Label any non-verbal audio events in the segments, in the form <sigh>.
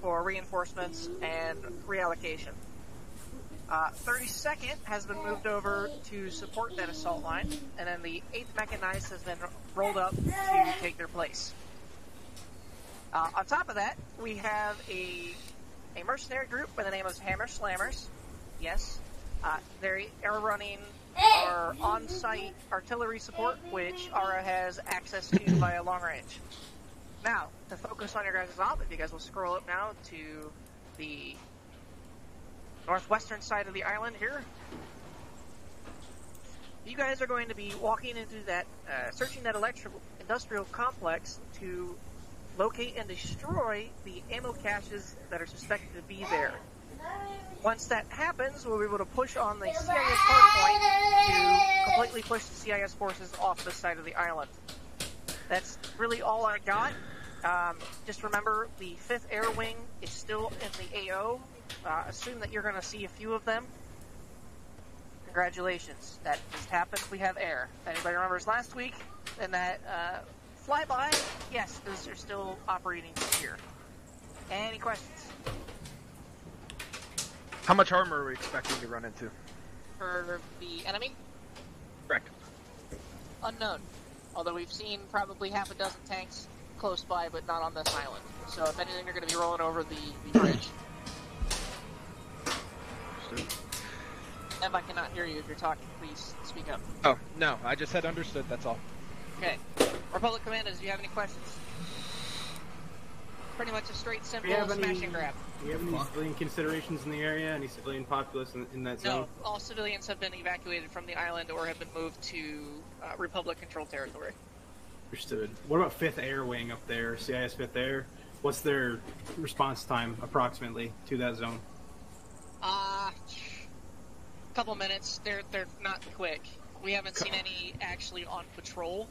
for reinforcements and reallocation. Uh, 32nd has been moved over to support that assault line, and then the 8th Mechanized has been rolled up to take their place. Uh, on top of that, we have a a mercenary group by the name of Hammer Slammers. Yes, uh, they are running our on-site artillery support, which Aura has access to via long range. Now, to focus on your guys' if you guys will scroll up now to the northwestern side of the island here. You guys are going to be walking into that, uh, searching that electrical industrial complex to locate and destroy the ammo caches that are suspected to be there. Once that happens, we'll be able to push on the CIS hardpoint to completely push the CIS forces off the side of the island. That's really all I got. Um, just remember, the 5th Air Wing is still in the AO. Uh, assume that you're going to see a few of them. Congratulations, that just happened. We have air. If anybody remembers last week, and that uh, flyby, yes, those are still operating here. Any questions How much armor are we expecting to run into? for the enemy? Correct. Unknown. Although we've seen probably half a dozen tanks close by, but not on this island. So if anything, you're going to be rolling over the, the bridge. If I cannot hear you if you're talking, please speak up. Oh, no, I just said understood, that's all. Okay. Republic Commanders, do you have any questions? Pretty much a straight, simple you smash any, and grab. do you have any civilian considerations in the area? Any civilian populace in, in that zone? No, all civilians have been evacuated from the island or have been moved to uh, Republic-controlled territory. Understood. What about 5th Air Wing up there, CIS 5th Air? What's their response time approximately to that zone? Uh, couple minutes. They're they're not quick. We haven't seen any actually on patrol,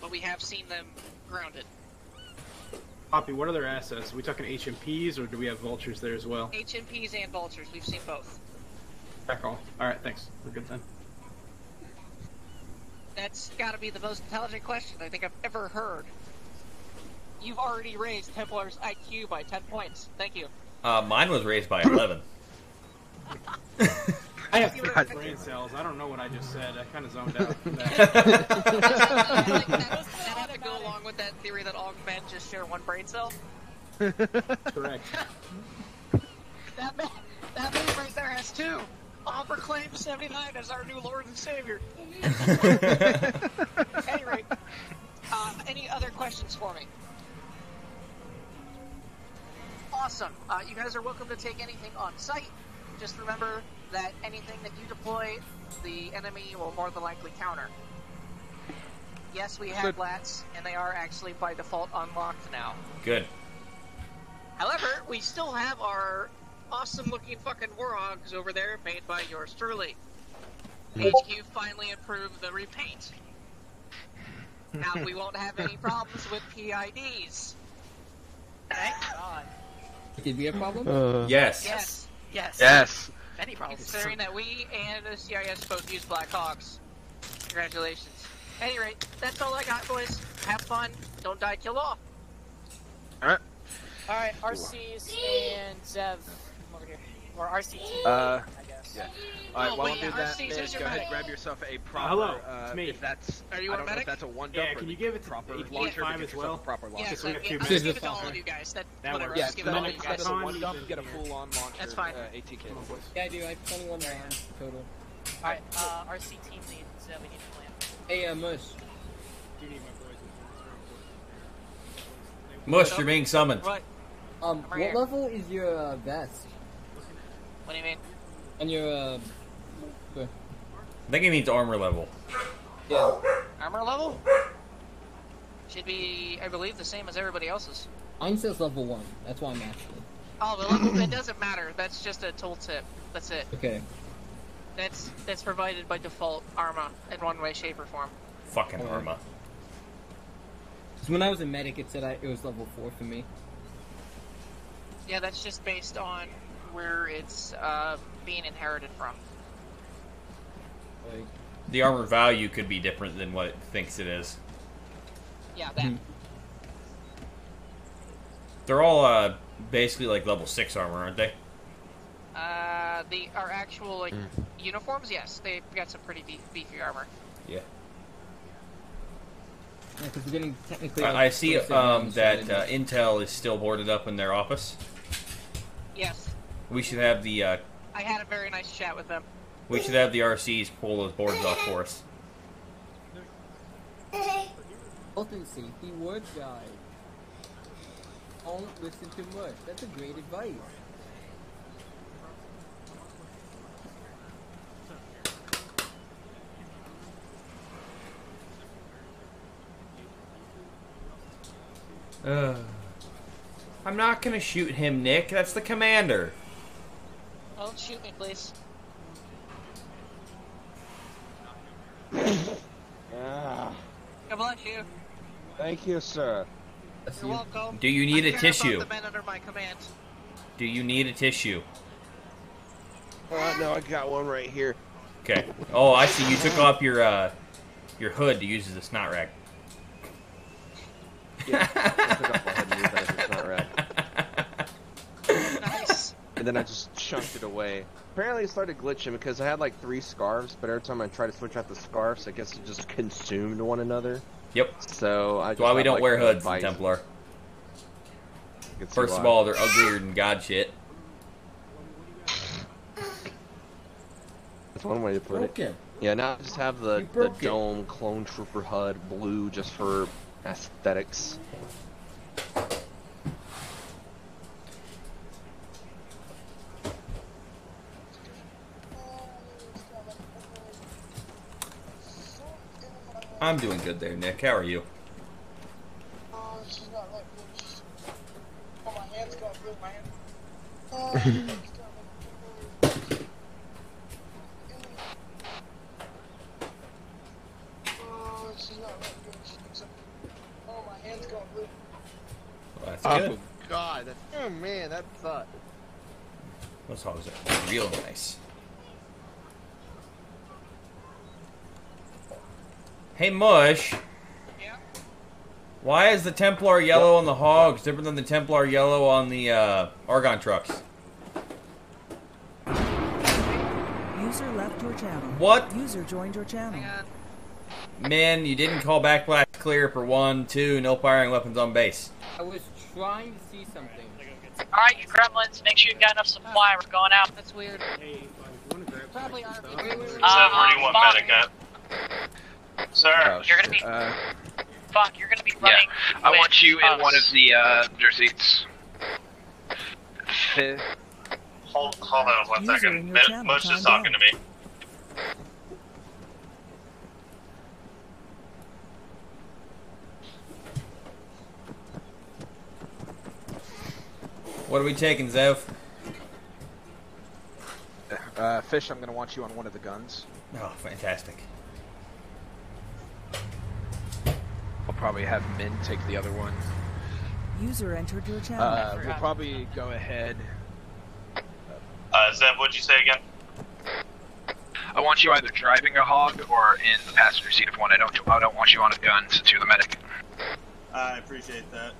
but we have seen them grounded. Poppy, what are their assets? Are we talking HMPs or do we have vultures there as well? HMPs and vultures. We've seen both. Back all. Alright, thanks. We're good then. That's got to be the most intelligent question I think I've ever heard. You've already raised Templar's IQ by 10 points. Thank you. Uh, mine was raised by 11. <laughs> I have three God. brain cells. I don't know what I just said. I kind of zoned out. from <laughs> Like, that. <laughs> that, that to go along with that theory that all men just share one brain cell. Correct. That man, that man right there has two. I'll proclaim 79 as our new Lord and Savior. <laughs> Any rate, uh, any other questions for me? Awesome. Uh, you guys are welcome to take anything on site. Just remember that anything that you deploy, the enemy will more than likely counter. Yes, we have Good. lats, and they are actually by default unlocked now. Good. However, we still have our awesome looking fucking Warthogs over there made by yours truly. HQ finally approved the repaint. Now we <laughs> won't have any problems with PIDs. Thank God. Did we have a problem? Uh, Yes. Yes. Yes. Yes. Many problems. Considering that we and the CIS both use Black Hawks. Congratulations. Any rate, that's all I got, boys. Have fun. Don't die, kill off. Alright. Alright, RCs and Zev over here. Or RCT, Uh, I guess. yeah. Alright, Oh, while wait, I'm doing RC, that, who's Miz, your go ahead, grab yourself a proper, hello, uh, it's me. if that's, Are you I a don't know if that's a one dump or can you give it to proper H- launcher, H5 as well? a proper launcher. Yeah, so yeah, I'll just minutes. give it to all of you guys. That, That whatever. works. Yeah, just give so it all then you guys. that's a one dump, get a full-on launcher, That's fine. uh, AT. Yeah, I do. I have 21 rounds total. Alright, uh, RC team lead, Zev, we need to plan. Hey, uh, Mush. Do you need my boys in Mush, you're being summoned. What? Um, what level is your uh, vest? What do you mean? And your, uh... I think he means armor level. Yeah. Armor level? Should be, I believe, the same as everybody else's. Mine says level 1. That's why I'm asking. Oh, the level, it doesn't matter. That's just a tooltip. That's it. Okay. That's that's provided by default Arma in one way, shape, or form. Fucking Alright. Arma. Because when I was a medic, it said I, it was level 4 for me. Yeah, that's just based on where it's uh, being inherited from. Like, The armor value could be different than what it thinks it is. Yeah, that. Hmm. They're all uh, basically like level six armor, aren't they? Uh, the our actual like uniforms, yes, they've got some pretty beef, beefy armor. Yeah. Yeah, because we're getting technically. I, like, I see um, that uh, Intel is still boarded up in their office. Yes, We should have the uh, I had a very nice chat with them. we should have the RCs pull those boards off for us. Health and safety word guide. Don't listen to much. That's a great advice. Ugh. I'm not gonna shoot him, Nick. That's the commander. Don't shoot me, please. Ah, God bless you. thank you, sir. You're welcome. Do you need I a care tissue? About the men under my command. Do you need a tissue? Uh, no, I got one right here. Okay. Oh, I see. You took off your uh, your hood to use as a snot rag. Yeah, I took off my head and used that as a snot rag. Nice. And then I just chunked it away. Apparently it started glitching because I had like three scarves, but every time I tried to switch out the scarves, I guess it just consumed one another. Yep. So I That's just why we don't like, wear hoods in. Templar. You can First of all, they're uglier than god shit. that's one way to put it. Yeah, now I just have the, the broke it. dome clone trooper HUD blue just for aesthetics. I'm doing good there, Nick. How are you? Oh, she's not like this. Oh, my hand's going blue, my hand. Oh, <laughs> it's going blue. Oh, she's not like good. She looks up. Oh, my hand's going blue. Well, that's Oh good. god, that, oh man, that sucked. Those hogs are real nice. Hey, Mush. Yeah. Why is the Templar yellow on the hogs different than the Templar yellow on the uh, Argon trucks? User left your channel. What? User joined your channel. Hang. Man, you didn't call back black clear for one, two, no firing weapons on base. I was trying to see something. Alright, you gremlins, make sure you've got enough supply. We're going out. That's weird. Hey, you want to grab Probably. Uh, where do you want Bob, medic at? Sir, Oh, you're gonna be- Uh, Fuck, you're gonna be running. Yeah. I want you in one of the uh, your seats. Fifth. Hold, hold on one User second. in Mo- channel Mo's just talking out. to me. What are we taking, Zev? Uh, Fish, I'm gonna want you on one of the guns. Oh, fantastic. I'll probably have Min take the other one. User entered your channel. Uh, we'll probably go ahead. Uh, Zev, what'd you say again? I want you either driving a hog or in the passenger seat of one. I don't. I don't want you on a gun since you're the medic. I appreciate that.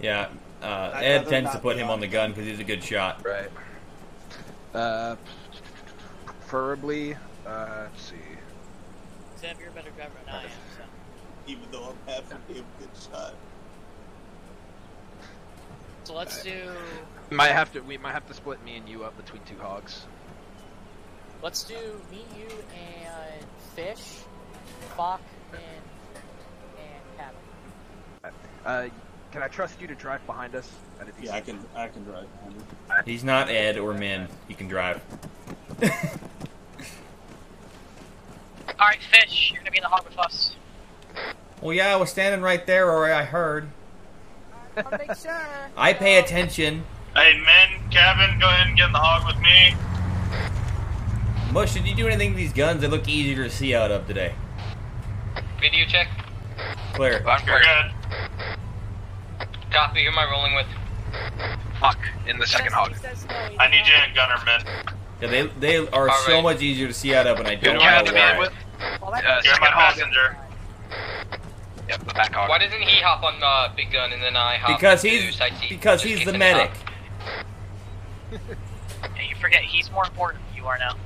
Yeah, uh, Ed tends to put him on on the gun because he's a good shot. Right. Uh, preferably. Uh, let's see. Zev, you're a better driver than I am. So. <laughs> Even though I'm half a damn good shot. so let's do. Might have to. We might have to split me and you up between two hogs. Let's do me, you, and Fish, Bach, and and Cabin. Uh, can I trust you to drive behind us? At a Yeah, I can I can drive behind you. He's not Ed or Min. He can drive. <laughs> All right, Fish, you're gonna be in the hog with us. Well, yeah, I was standing right there, or I heard. I'll make sure. <laughs> I pay attention. Hey, men, Cabin, go ahead and get in the hog with me. Mush, did you do anything to these guns? They look easier to see out of today. Video check. Clear. I'm You're clear. good. Copy. Who am I rolling with? Fuck in the second hog. I need you in gunner, men. Yeah, they they are All so right. much easier to see out of, and I don't do know to why. with? Well, that, Uh, You're second my hog. passenger. Yep, the back hog. Why doesn't he hop on uh, Big Gun and then I hop Because to he's sightsee? because Just he's the medic. hop? And <laughs> you forget he's more important than you are now.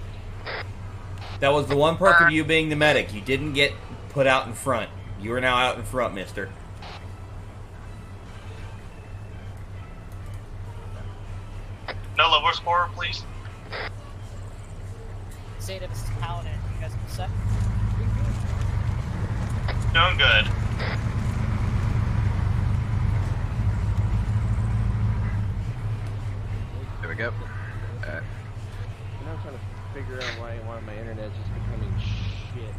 That was the one perk of you being the medic. You didn't get put out in front. You are now out in front, Mister. No level score, please. Zeta, this is Paladin. You guys are set? Doing good. There we go. Uh, Now I'm trying to figure out why, why my internet's just becoming shit.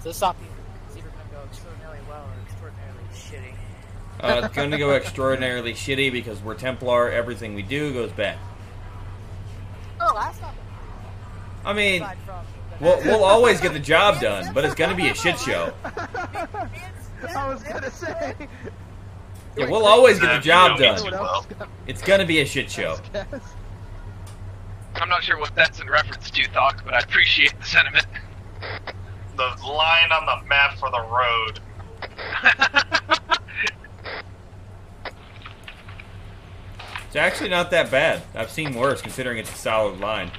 So this stop you. It's either going to go extraordinarily well or extraordinarily shitty. Uh, it's going to go extraordinarily shitty because we're Templar. Everything we do goes bad. Oh, that's not I mean, aside from the we'll, we'll always get the job done, but it's going to be a shit show. I was gonna say. Yeah, we'll always get the job You know me done. It's going to be a shit show. I'm not sure what that's in reference to, Thok, but I appreciate the sentiment. The line on the map for the road. It's actually not that bad. I've seen worse considering it's a solid line.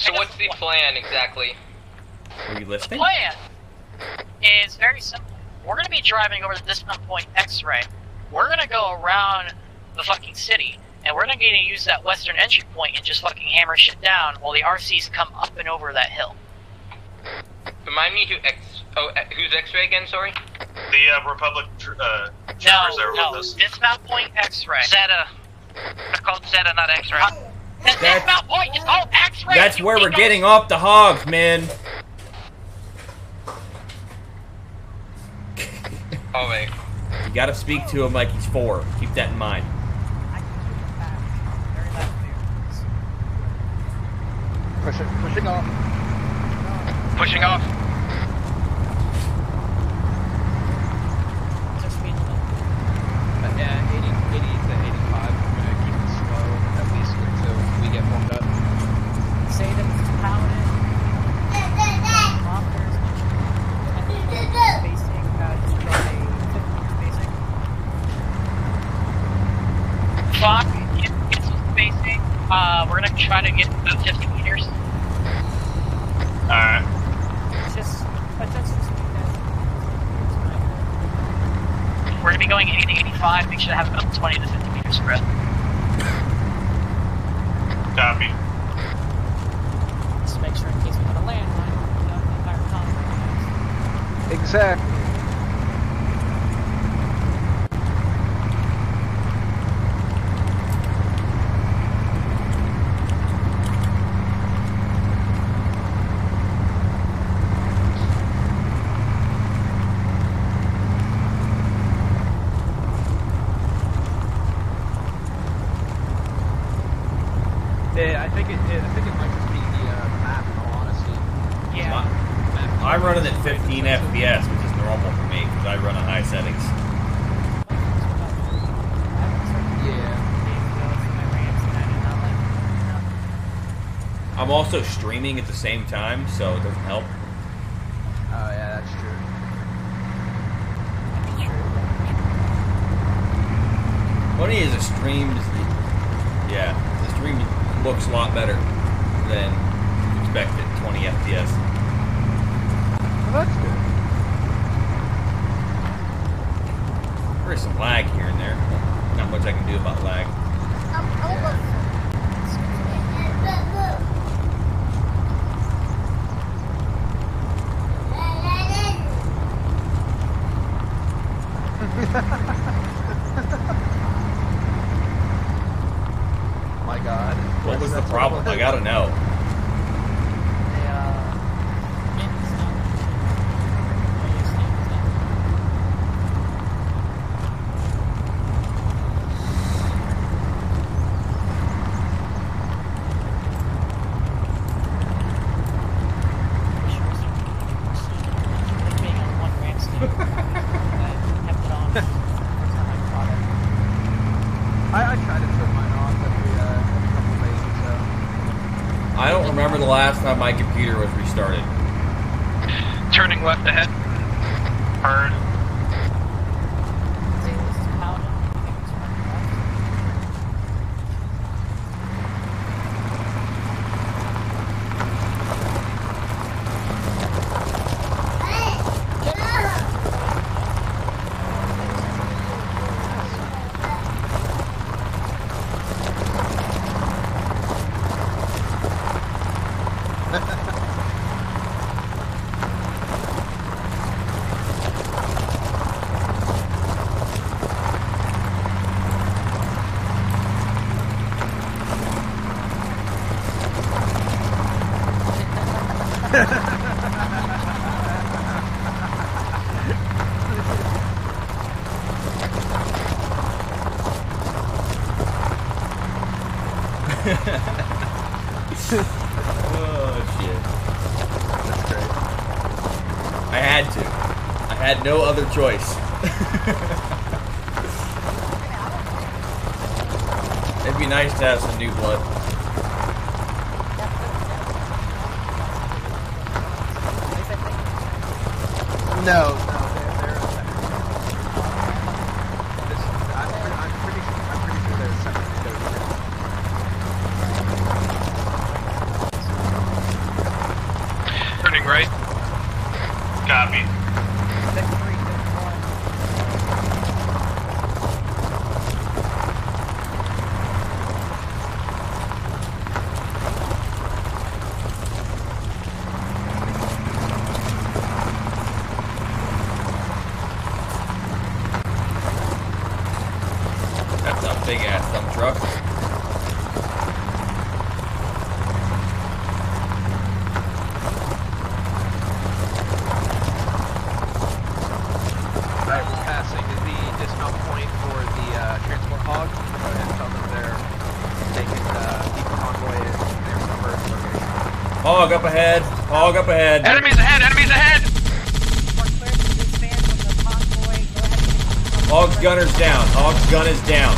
So what's the plan exactly? Are you The listening? plan is very simple. We're going to be driving over to this point X-ray. We're going to go around the fucking city, and we're going to get to use that western entry point and just fucking hammer shit down while the RCs come up and over that hill. Remind me who X. Oh, uh, who's X-ray again? Sorry. The uh, Republic tr- uh, No, troopers there no, with us. dismount point X-ray. Zeta. It's called Zeta, not X-ray. The That's- dismount point is called X-ray. That's you where we're idiots. getting off the hogs, man. Oh wait. You gotta speak to him like he's four. Keep that in mind. I can keep it back. Very last year. Push it, pushing off. Pushing off. Just speed. Uh, yeah, 80, 80 to 85. Gonna keep it slow at least until we get warmed up. Say that it's Paladin. Kilometers. And then spacing, uh, just try 50 meter spacing. Fuck, get, get some spacing. Uh, we're gonna try to get about 50 meters. Alright. It's just, adjust the speed as We're gonna be going 80 to 85, make sure to have about 20 to 50 meters spread. Copy. Just to make sure in case we have a landmine, we don't have the entire convoy. Exactly. Yeah, I think it, it. I think it might just be the, uh, the map. In all honesty. Yeah. Map. I'm running at 15 FPS, which is normal for me because I run at high settings. Yeah. I'm also streaming at the same time, so it doesn't help. Oh yeah, that's true. Funny is, a stream is the, yeah, the stream looks a lot better I had no other choice. <laughs> It'd be nice to have some new blood. up ahead. Hog up ahead. Enemies ahead. Enemies ahead. Hog's gunner's down. Hog's gun is down.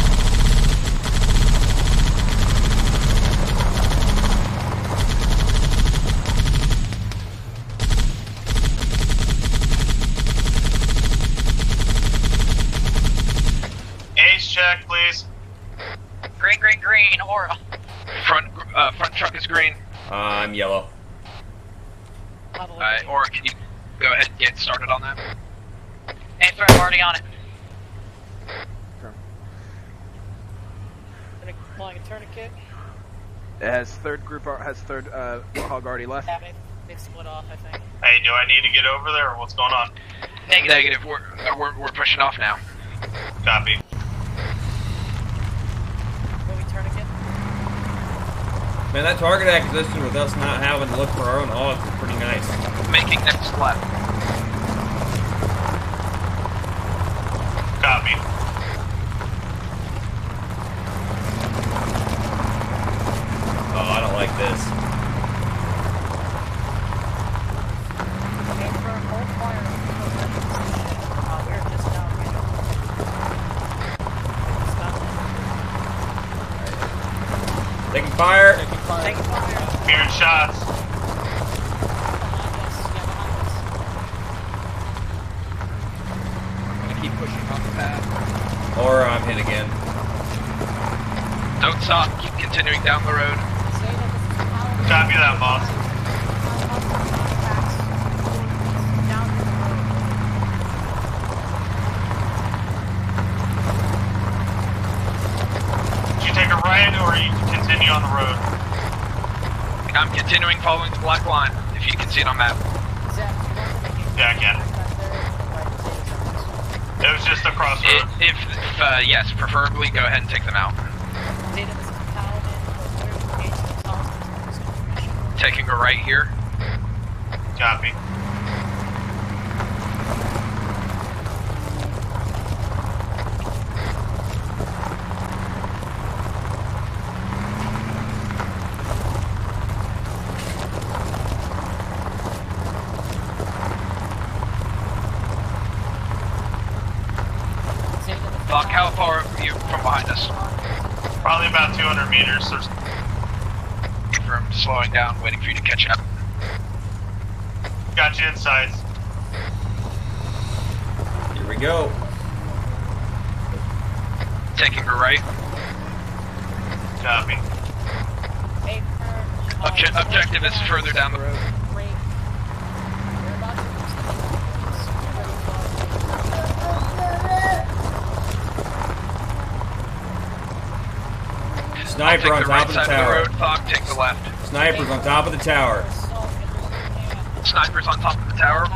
third group has third uh, hog already left? Yeah, they, they split off, I think. Hey, do I need to get over there, or what's going on? Negative. Negative. We're, uh, we're, we're pushing off now. Copy. Will we turn again? Man, that target acquisition with us not having to look for our own hogs is pretty nice. Making next left. Copy. right here. Sniper Take on top right of the tower. of the road. Fog, take the left. Sniper's on top of the tower. Sniper's on top of the tower.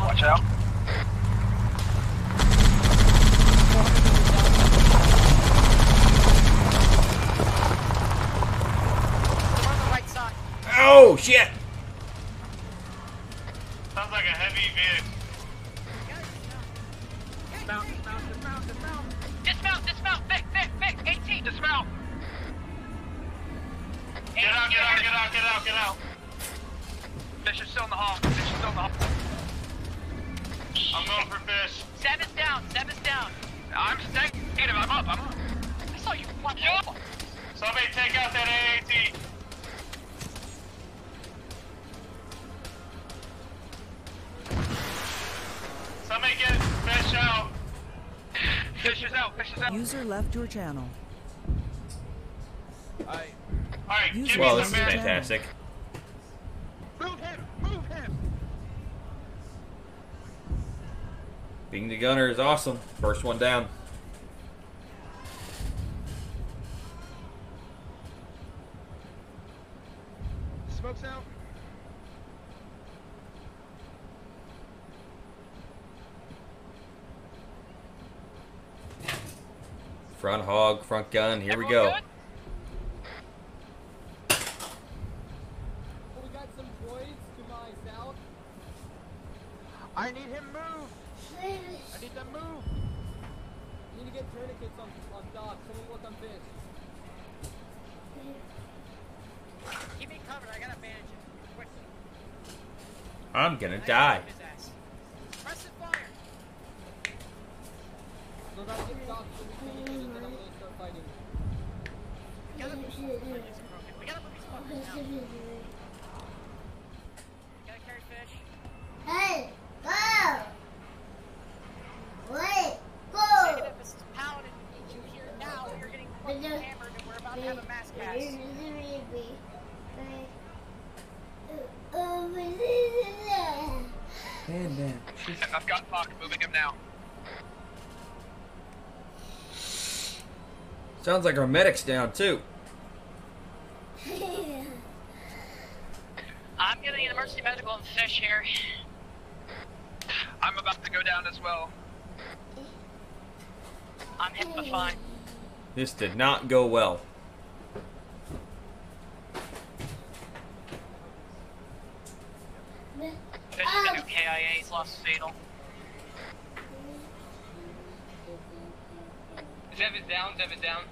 User your channel. Alright, give me Well, this some is fish. fantastic. Move him, move him. Being the gunner is awesome. First one down. Smoke's out. Front hog, front gun. Here we go. We got some droids to my south. I need him moved. I need them moved. You need to get tourniquets on, on dock. Someone work on fish. Keep me covered, I gotta manage it. Quickly. I'm gonna die. Press the fire. No, that's get dock so we can get and then I'm gonna start fighting. We fish. Hey, go! Have a. I've got moving him now. Sounds like our medic's down too. I'm getting an emergency medical on here. I'm about to go down as well. I'm hit but fine. This did not go well. Fish has been to KIA. He's lost fatal. Zev is down, Zev is down.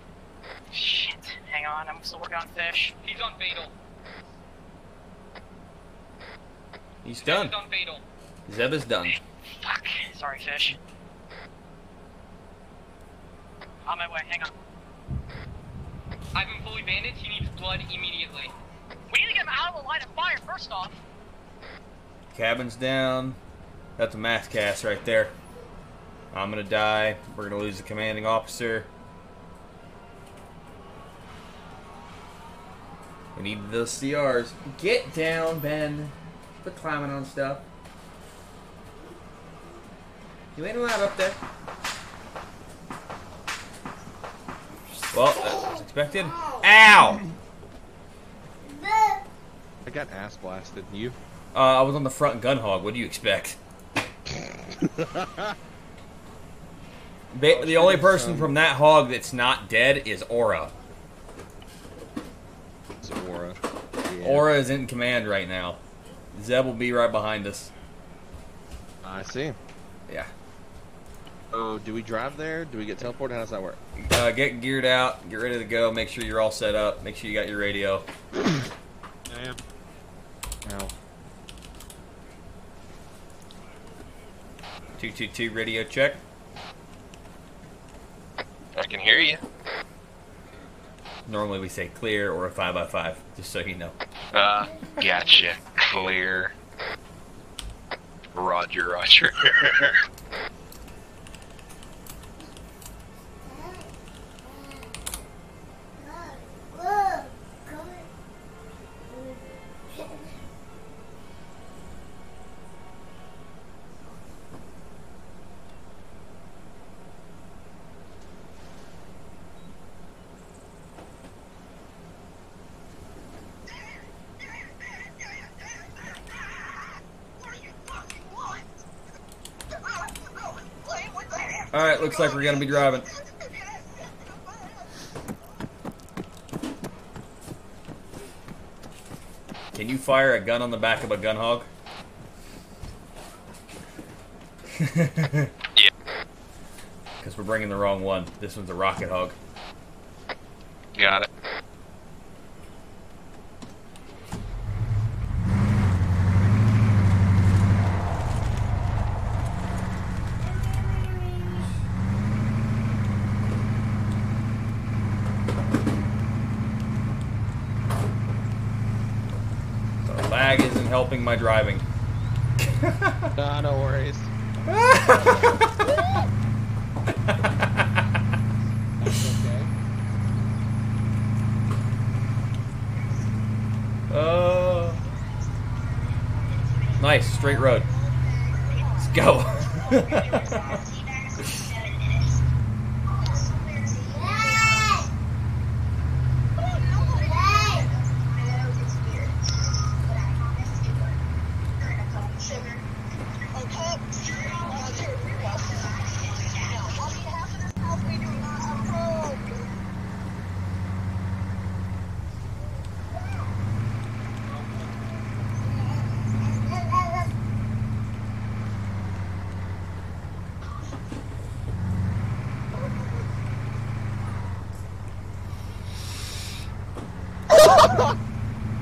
Shit. Hang on, I'm still working on fish. He's on fatal. He's done. Fatal. Zeb is done. Fuck. Sorry, fish. On my way. Hang on. I have been fully bandaged. He needs blood immediately. We need to get him out of the line of fire first off. Cabin's down. That's a mass cast right there. I'm gonna die. We're gonna lose the commanding officer. We need those CRs. Get down, Ben. Quit climbing on stuff. You ain't allowed up there. Well, that was expected. Ow! I got ass blasted. You? Uh, I was on the front gun hog. What do you expect? Ba- the only person from that hog that's not dead is Aura. It's Aura. Yeah. Aura is in command right now. Zeb will be right behind us. I see. Yeah. Oh, do we drive there? Do we get teleported? How does that work? Uh, get geared out. Get ready to go. Make sure you're all set up. Make sure you got your radio. <clears throat> I am. Ow. 222 radio check. I can hear you. Normally we say clear or a 5x5, just so you know. Uh, gotcha. Clear. Roger, Roger. <laughs> Alright, looks like we're gonna be driving. Can you fire a gun on the back of a gun hog? <laughs> yeah. Because we're bringing the wrong one. This one's a rocket hog. Got it. The lag isn't helping my driving. Nah, no worries. Uh, nice, straight road. Let's go.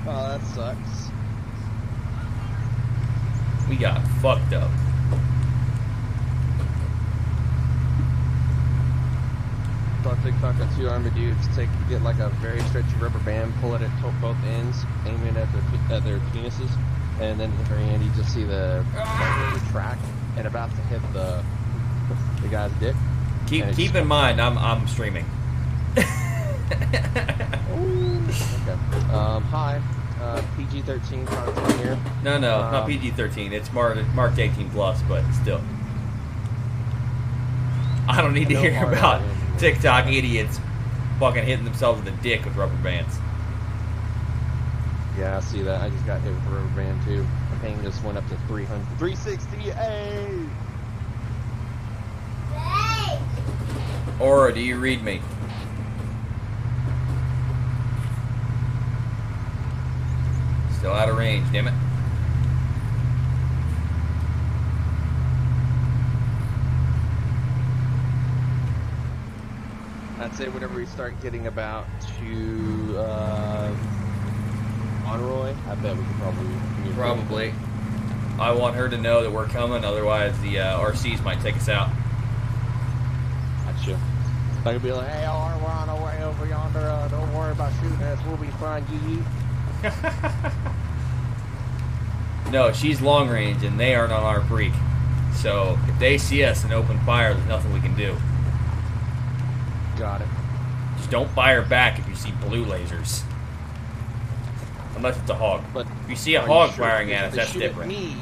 oh, that sucks. we got fucked up. Thought big fucking two armored dudes take get like a very stretchy rubber band, pull it at both ends, aim it at their at their penises, and then at the very end you just see the the track and about to hit the the guy's dick. Keep keep in mind, I'm I'm streaming. Okay. Um, hi. Uh, PG-13 content here. No, no, not Um, PG-13. It's marked marked 18 plus, but still. I don't need to hear about. TikTok idiots fucking hitting themselves in the dick with rubber bands. Yeah, I see that. I just got hit with a rubber band too. My pain just went up to 300, 368. Aura, do you read me? Still out of range, damn it. I'd say whenever we start getting about to uh, Monroy, I bet we could probably. Probably. I want her to know that we're coming, otherwise the uh, RCs might take us out. Gotcha. I could be like, hey, R, we're on our way over yonder. Uh, don't worry about shooting us. We'll be fine. Yee yee. <laughs> No, she's long range and they aren't on our freq. So if they see us and open fire, there's nothing we can do. Got it. Just don't fire back if you see blue lasers. Unless it's a hog. But if you see a hog sure? firing at us, that's shoot at different. Me,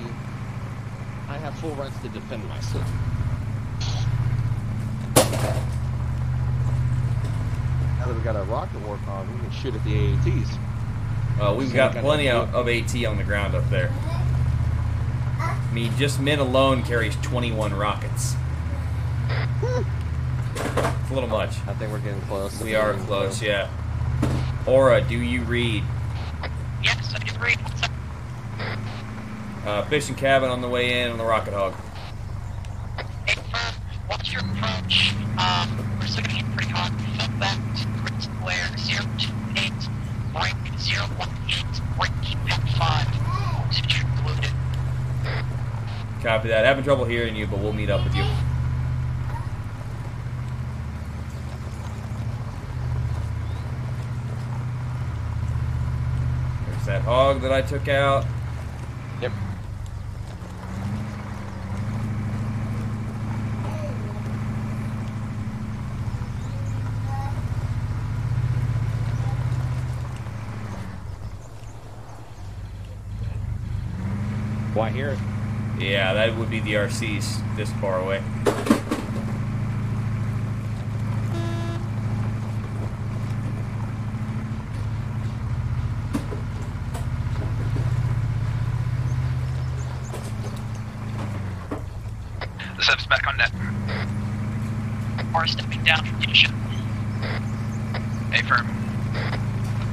I have full rights to defend myself. Now that we got a rocket work on, we can shoot at the AATs. Uh, we've So got we gotta plenty of, of AT on the ground up there. I mean, just Min alone carries 21 rockets. It's a little much. I think we're getting close. We are close, yeah. Aura, do you read? Yes, I can read. Uh, fishing cabin on the way in on the rocket hog. What's your approach? Um, we're still gonna get pretty hot. Fill back to grid square 028, break 018, break pet 5. Signature included. Copy that. Having trouble hearing you, but we'll meet up with you. There's that Hog that I took out. Yep. Why here? Yeah, that would be the RCs this far away. The sub's back on net. Or stepping down from leadership. A firm.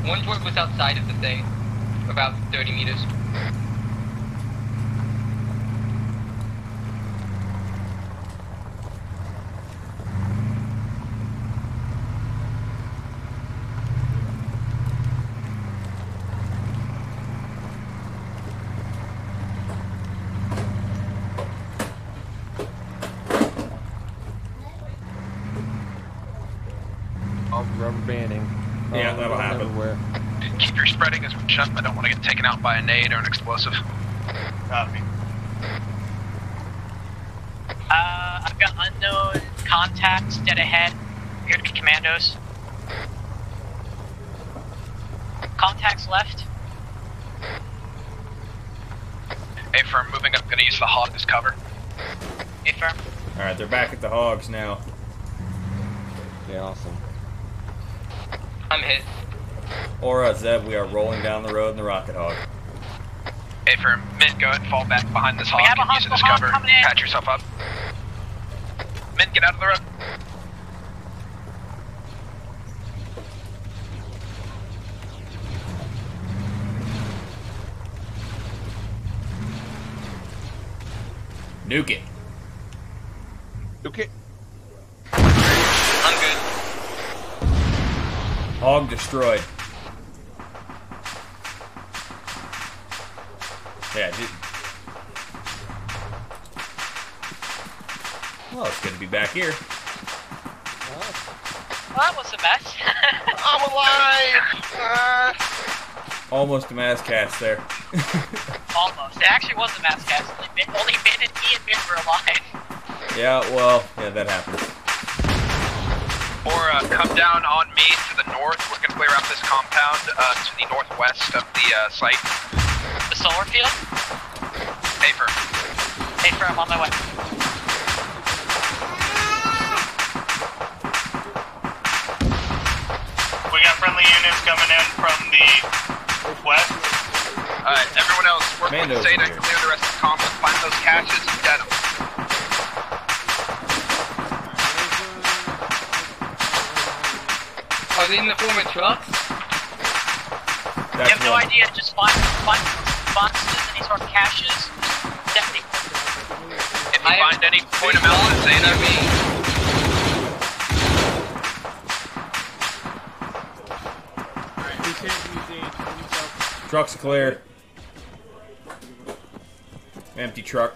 One droid was outside of the thing, about 30 meters. All rubber banding. Yeah, Oh, that'll happen. Everywhere. Keep your spreading as much up. I don't want to get taken out by a nade or an explosive. Copy. Uh, I've got unknown contacts dead ahead. Appear to be commandos. Contacts left. A firm moving up. Gonna use the hog as cover. A firm. Alright, they're back at the hogs now. Yeah, awesome. I'm hit. Aura, Zeb, we are rolling down the road in the rocket hog. A firm. Min, go ahead and fall back behind this We hog have a and use it as hostile hog cover. Patch yourself up. Min, get out of the road. Nuke it. Okay. I'm good. Hog destroyed. Yeah, dude. Well, it's good to be back here. Well, that was a mess. <laughs> I'm alive! Uh, Almost a mass cast there. <laughs> Almost. It actually was a mass cast. Only Min, only Min and me and Min were alive. yeah, well, yeah, that happens. Or uh, come down on me to the north. We're gonna clear out this compound uh, to the northwest of the uh, site. The solar field. A firm. A firm on my way. we got friendly units coming in from the west. Alright, everyone else, work Commandos with Zeta, over clear the rest of the complex, find those caches and get them. Are they in the form of trucks? You That's have no one. idea. Just find find boxes, any sort of caches. Definitely. If you I find any, point them out to Zeta. near me. Who's hit? Who's in? Himself. Truck's clear. Empty truck.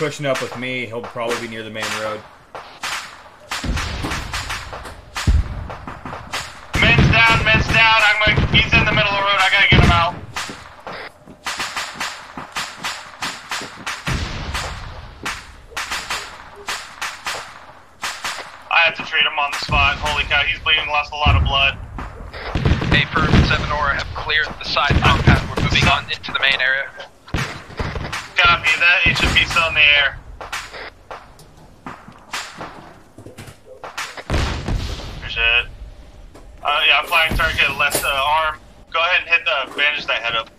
Pushing up with me. He'll probably be near the main road. Men's down, men's down. I'm gonna, he's in the middle of the road. I gotta get him out. had to treat him on the spot. Holy cow, he's bleeding, lost a lot of blood. A firm and seven Aura have cleared the side compound. We're moving on into the main area. Copy that. HMP still in the air. Appreciate it. Uh, yeah, I'm flying target left uh, arm. Go ahead and hit the bandage that head up.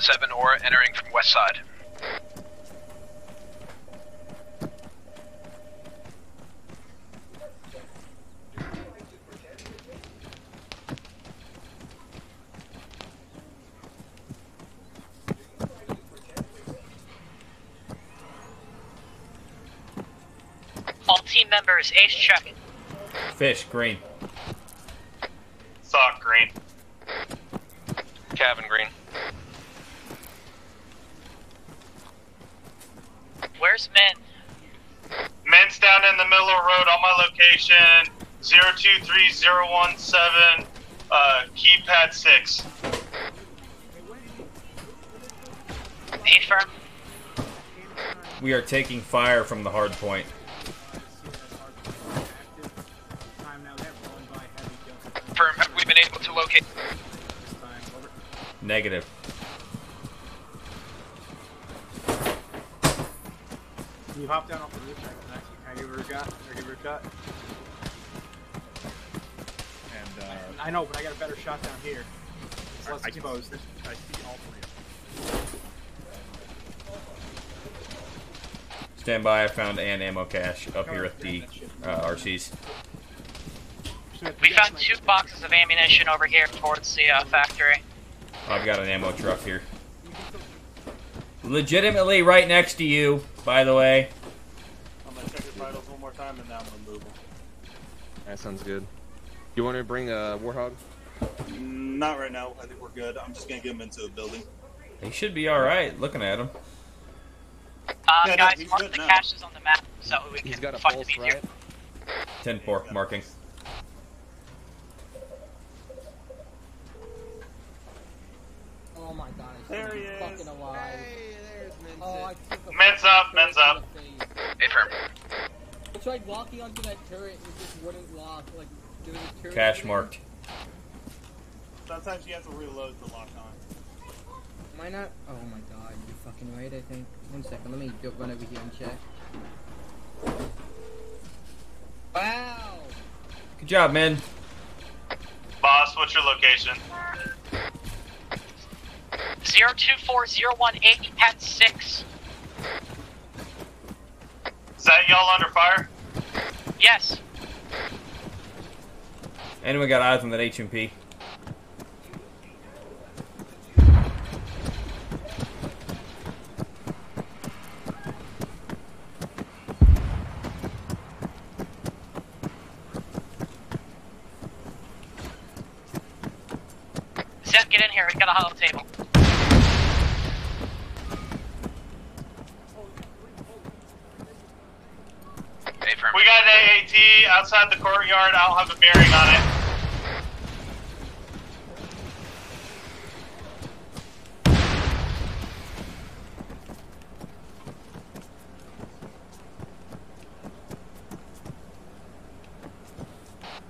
Seven Aura entering from west side. All team ace check. Fish, green. Sock green. Cabin green. Where's men? Men's down in the middle of the road on my location. 023017, uh, keypad 6. A firm. We are taking fire from the hard point. Able to locate? Negative. Can you hop down off the roof? Can I, can I give her a shot? Or give her a shot? And uh, I know, but I got a better shot down here. It's less I exposed. I see all three. Stand by. I found an ammo cache up here at the uh, RCs. We found two boxes of ammunition over here towards the uh, factory. I've got an ammo truck here. Legitimately right next to you, by the way. I'm gonna check your vitals one more time and now I'm gonna move them. That sounds good. You want to bring a Warthog? Mm, Not right now. I think we're good. I'm just gonna get him into a building. He should be alright, looking at him. Uh, Yeah, guys, he's mark the now. caches on the map so we He's can find pulse, them easier. right? 10 4, marking. Oh my god, I There should he is. fucking alive. Oh, I took a Men's fucking up, men's turret up. to the face. Firm. I tried locking onto that turret and it just wouldn't lock. Like, there was a turret Cache over there. marked. Sometimes you have to reload to lock on. Am I not? Oh my god, you're fucking right, I think. One second, let me go run over here and check. Wow! Good job, man. Boss, what's your location? Zero two four zero one eight pet six. Is that y'all under fire? Yes. Anyone got eyes on that HMP? Seth, get in here. We got a hollow table. We got an AAT outside the courtyard. I don't have a bearing on it.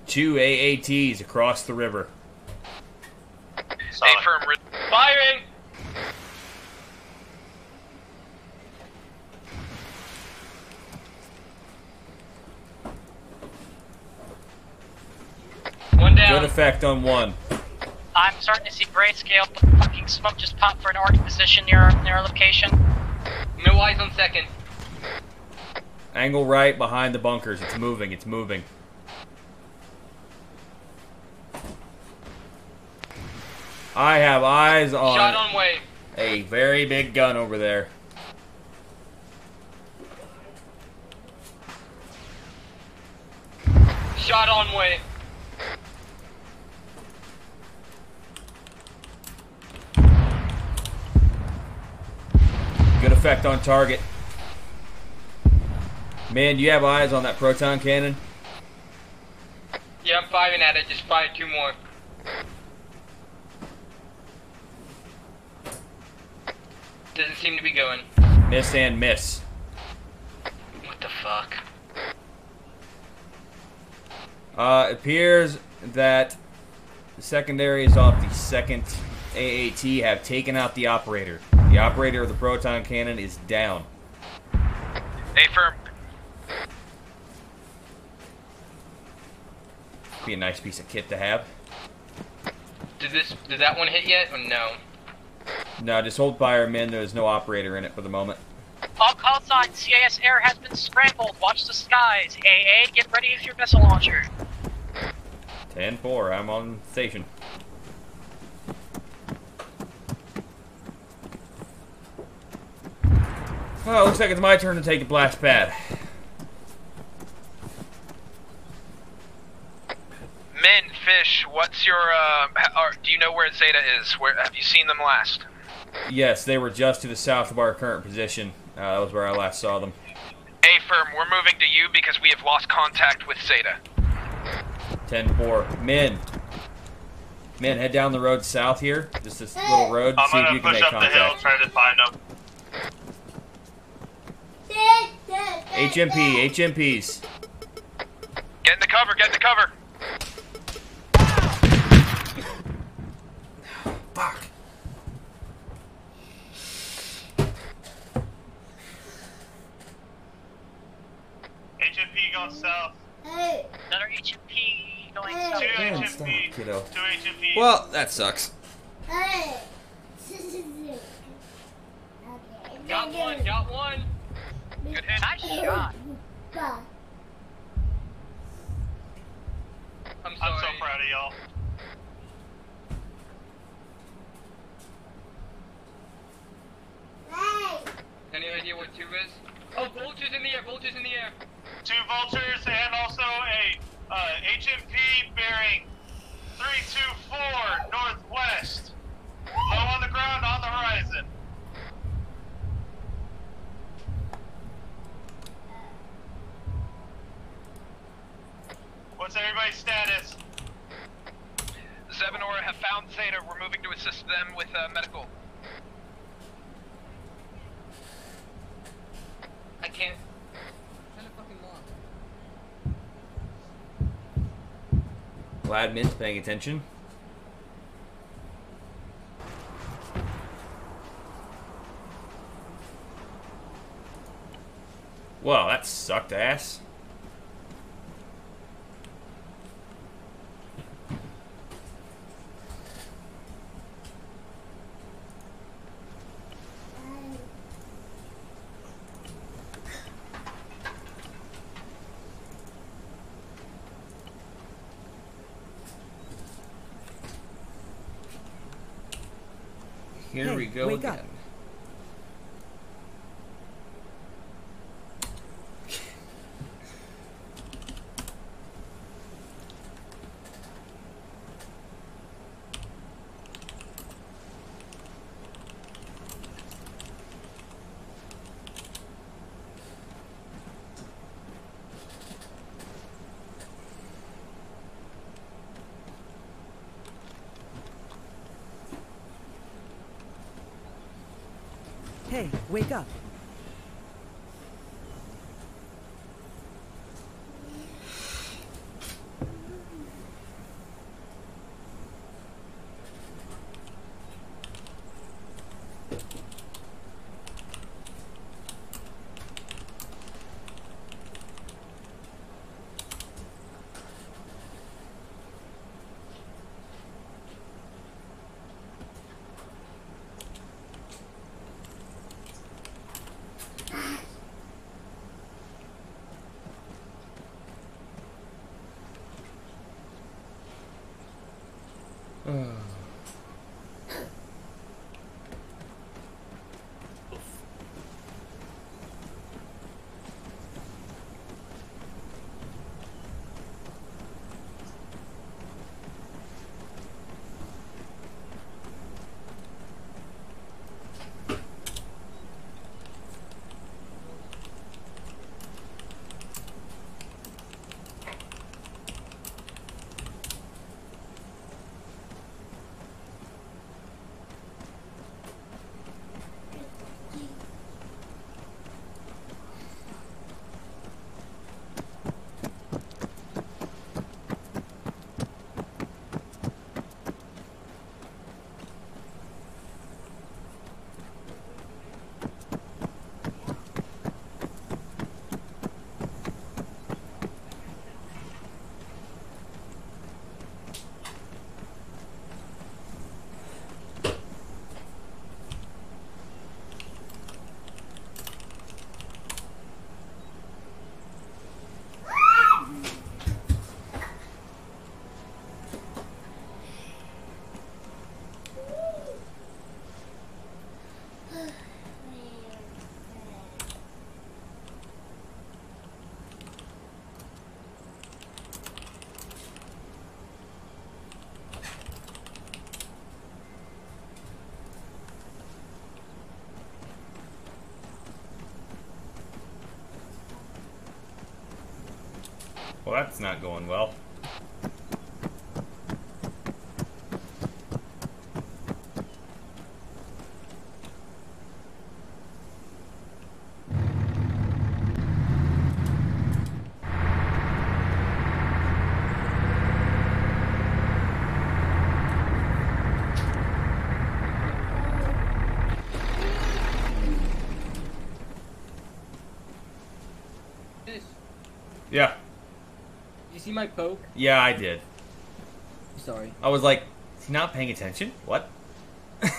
Two AATs across the river. A firm. Re- down. Good effect on one. I'm starting to see grayscale scale fucking smoke just pop for an arc position near near our location. No eyes on second. Angle right behind the bunkers. It's moving. It's moving. I have eyes on. Shot on wave. A very big gun over there. Shot on wave. Effect on target. Man, you have eyes on that proton cannon? Yeah, I'm firing at it. Just fire two more. Doesn't seem to be going. Miss and miss. What the fuck? Uh, it appears that the secondaries off the second AAT have taken out the operator. The operator of the proton cannon is down. A firm. Be a nice piece of kit to have. Did this? Did that one hit yet? Or no? No, just hold fire, men. There's no operator in it for the moment. All call signs. CIS air has been scrambled. Watch the skies. AA, get ready with your missile launcher. 10-4, I'm on station. Oh, looks like it's my turn to take a blast pad. Men, fish. What's your? Uh, h- or do you know where Zeta is? Where have you seen them last? Yes, they were just to the south of our current position. Uh, that was where I last saw them. A firm. We're moving to you because we have lost contact with Zeta. 10-4. Men. Men, head down the road south here. Just this little road. I'm see if gonna you can push make up the hill, contact. trying to find them. HMP, HMPs. Get in the cover. Get in the cover. Fuck. HMP going south. Another HMP going south. Two Damn, HMP. stop, kiddo. Two HMP. Well, that sucks. Got one. Got one. Good hit. Nice shot. I'm I'm so proud of y'all. Any idea what two is? Oh, vultures in the air. Vultures in the air. Two vultures and also a uh, HMP bearing 324 northwest. Low on the ground, on the horizon. What's everybody's status? Zevanora have found Zeta. We're moving to assist them with uh, medical. I can't. Glad Mint's paying attention. Well, that sucked ass. Here Hey, we go wake again. up. Hey, wake up. Well, that's not going well. Fish, Yeah, you see my poke? yeah, I did. Sorry. I was like, is he not paying attention? What? <laughs> I,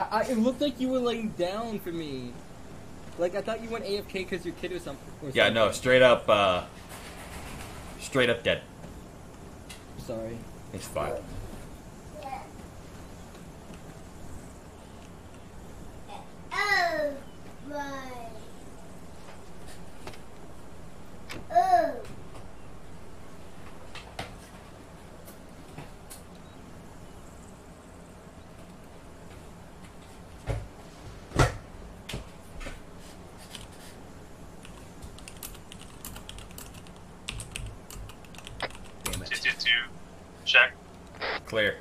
I, it looked like you were laying down for me. Like I thought you went AFK because your kid or something. Or Yeah, no, straight up, uh, straight up dead. Sorry. It's fine. Oh, right. Oh. Damn Two two two. Check. Clear.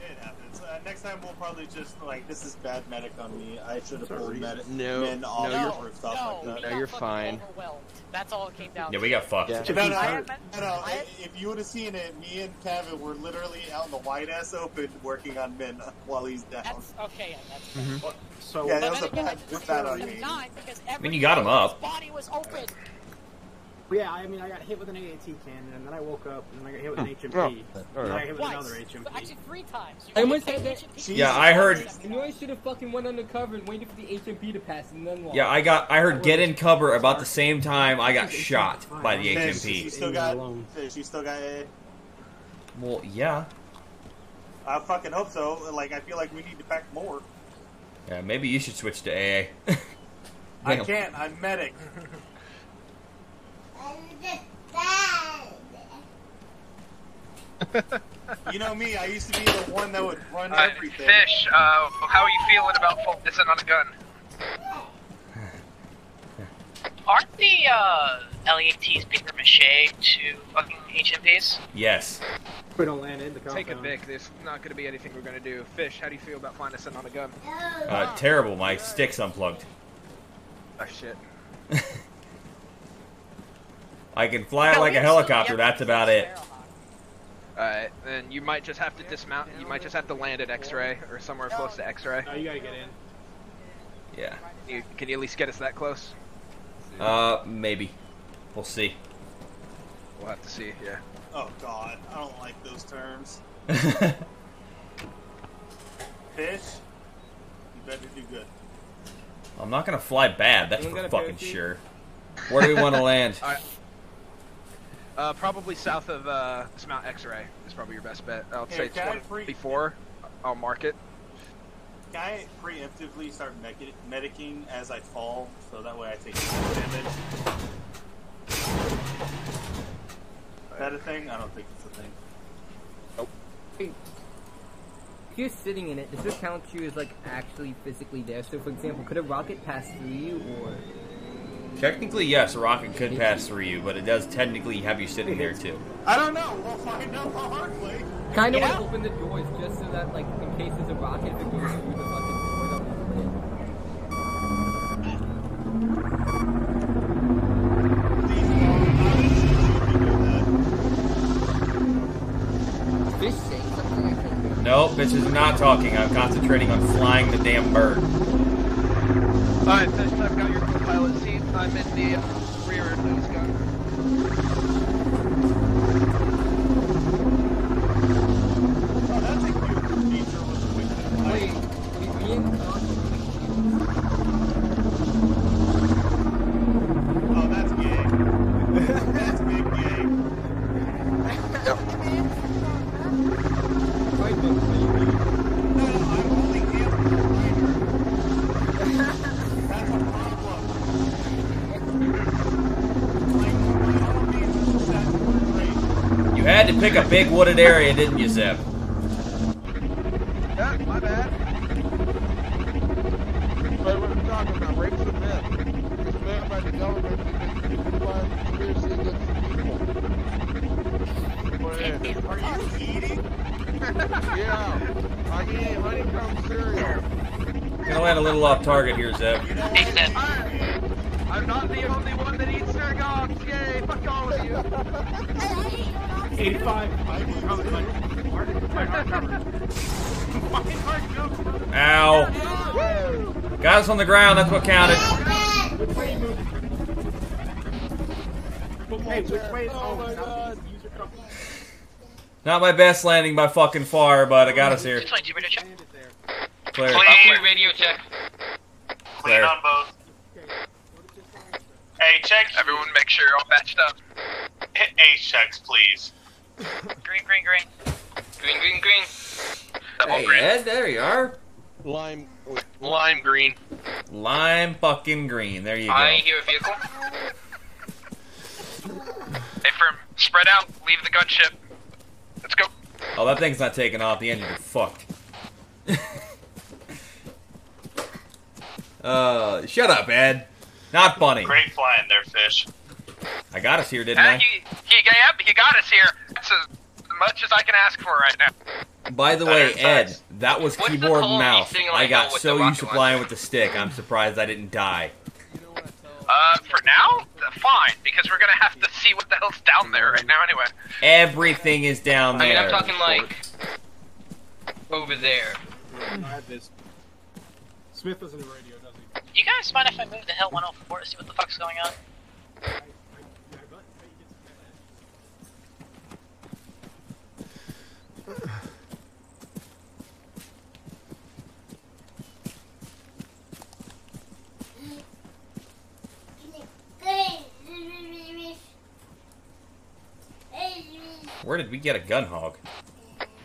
It happens. Uh, next time we'll probably just like this is bad medic on me. I should have pulled medic No, men off no, the you're- rooftop no, like that. No, you're fine. Overwhelmed. That's all it came down Yeah, to. we got fucked. Yeah. No, no, I no, no, no, I- If you would have seen it, me and Kevin were literally out in the wide ass open working on men while he's down. That's okay. Yeah, that's Mm-hmm. So Yeah, But that was a again, bad, I just bad on couldn't me. die because mean, every you got him up. his Body was open. Yeah, I mean, I got hit with an AAT cannon, and then I woke up, and then I got hit with an HMP, Oh, and I got hit with Twice. another HMP. Actually, three times. You I got almost hit had by that- Yeah, I heard- You know I should have fucking went undercover and waited for the HMP to pass and then walked. Yeah, I got. I heard get in cover about the same time I got shot by the Fish, you HMP. still got fish. You still got A. Well, yeah, I fucking hope so. Like I feel like we need to pack more. yeah. Maybe you should switch to AA. <laughs> I can't. I'm medic. <laughs> <laughs> you know me. I used to be the one that would run Uh, everything. Fish, uh, how are you feeling about focusing on a gun? <sighs> Aren't the uh, LEATs paper mache to fucking HMPs? yes. We don't land in the Take a compound. Vic. There's not going to be anything we're going to do. Fish, how do you feel about finding us on a gun? Uh, terrible. My stick's unplugged. Oh shit. <laughs> I can fly it No, like a helicopter. That's about it. Alright, then you might just have to dismount. You might just have to land at X-ray or somewhere close to X-ray. No, you gotta get in. Yeah. You, can you at least get us that close? Uh, maybe. We'll see. We'll have to see. Yeah. Oh God, I don't like those terms. <laughs> Fish, you better do good. I'm not gonna fly bad. That's for fucking sure. Where do we want to <laughs> land? Alright. Uh, probably south of uh, Mount X-ray is probably your best bet. I'll Hey, say can I pre- 24. I'll mark it. Can I preemptively start medic- medicing as I fall, so that way I take less damage? Is that a thing? I don't think it's a thing. If you're sitting in it, does this count you as like actually physically there? So, for example, could a rocket pass through you, or Technically, yes, a rocket could pass through you, but it does technically have you sitting there too. I don't know. We'll find out the hard way. kind of Yeah. want to open the doors just so that, like, in case there's a rocket, that goes through the fucking door, they'll open it. Fish something I couldn't hear. Nope, bitch is not talking. I'm concentrating on flying the damn bird. Alright, Fish, I've got your co-pilot seat. I'm in the pick a big wooded area, didn't you, Zeb? Yeah, my bad. But what I'm talking about, rapes of men. It's made by the government because people find conspiracy against the people. Are you eating? yeah, I'm eating honeycomb cereal. Gonna land a little off target here, Zeb. I'm not the only one that eats Durgogs. Yay, fuck all of you. 85. Probably like, hard, quite hard cover. Quite hard cover. Ow. Got us on the ground, that's what counted. Which way you moving? Hey, which way is Oh my now god. use your compass. Not my best landing by fucking far, but I got us here. 222 radio check. Clear. Clear radio check. Clean Clear. on both. Hey, check. Everyone make sure you're all batched up. <laughs> Hit ace checks, please. Green, green, green. Green, green, green. Double Hey, green. Ed, there you are. Lime. Lime green. Lime fucking green. There you go. I hear a vehicle. Hey, firm. Spread out. Leave the gunship. Let's go. Oh, that thing's not taking off. The engine is fucked. <laughs> uh, shut up, Ed. Not funny. Great flying there, fish. I got us here, didn't Uh, I? he, he, yep, he got us here. That's as much as I can ask for right now. By the way, Ed, size. that was What's keyboard and mouse. sitting I got so used to flying with the stick. I'm surprised I didn't die. Uh, for now, uh, fine, because we're gonna have to see what the hell's down there right now anyway. Everything is down there. I mean, I'm talking like over there. I had this. Smith doesn't have radio, does he? You guys mind if I move the Hill 104 to see what the fuck's going on? I, I, yeah, but, but you get some Where did we get a gun hog?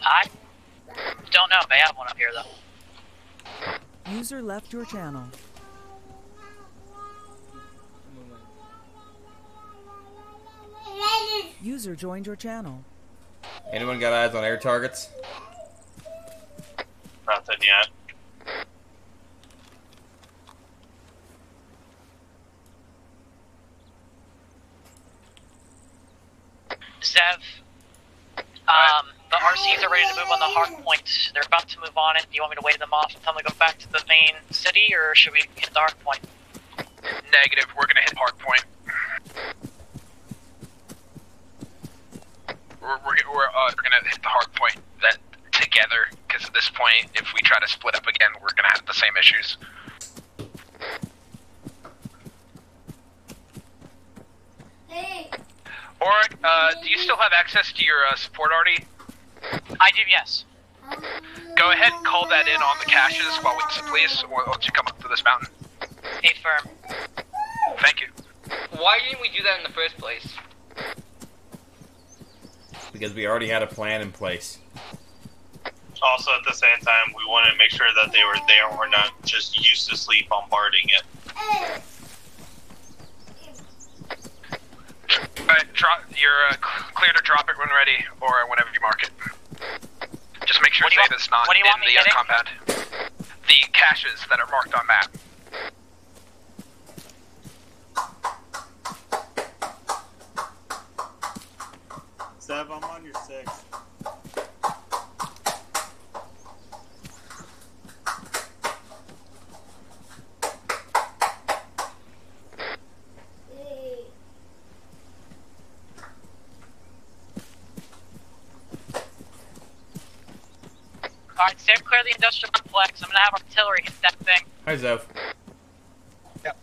I don't know. They have one up here though. User left your channel. User joined your channel. Anyone got eyes on air targets? Nothing yet. Zev, um, the RCs are ready to move on the hard point. They're about to move on it. Do you want me to wave them off and tell them to go back to the main city, or should we hit the hard point? Negative. We're gonna hit hard point. We're, we're, we're, uh, we're gonna hit the hard point that together, because at this point, if we try to split up again, we're gonna have the same issues. Hey. Or, uh, do you still have access to your uh, support, Artie? I do, yes. Go ahead and call that in on the caches while we please, or once you come up to this mountain. A firm. Thank you. Why didn't we do that in the first place? Because we already had a plan in place. Also, at the same time, we wanted to make sure that they were there. We're not just uselessly bombarding it. Alright, drop, you're uh, clear to drop it when ready, or whenever you mark it. Just make sure What do you save want- is not what do you in want me the uh, compound. The caches that are marked on map. Sev, I'm on your six. Alright, Sam, clear the industrial complex. I'm gonna have artillery hit that thing. Hi, Zev. Yep.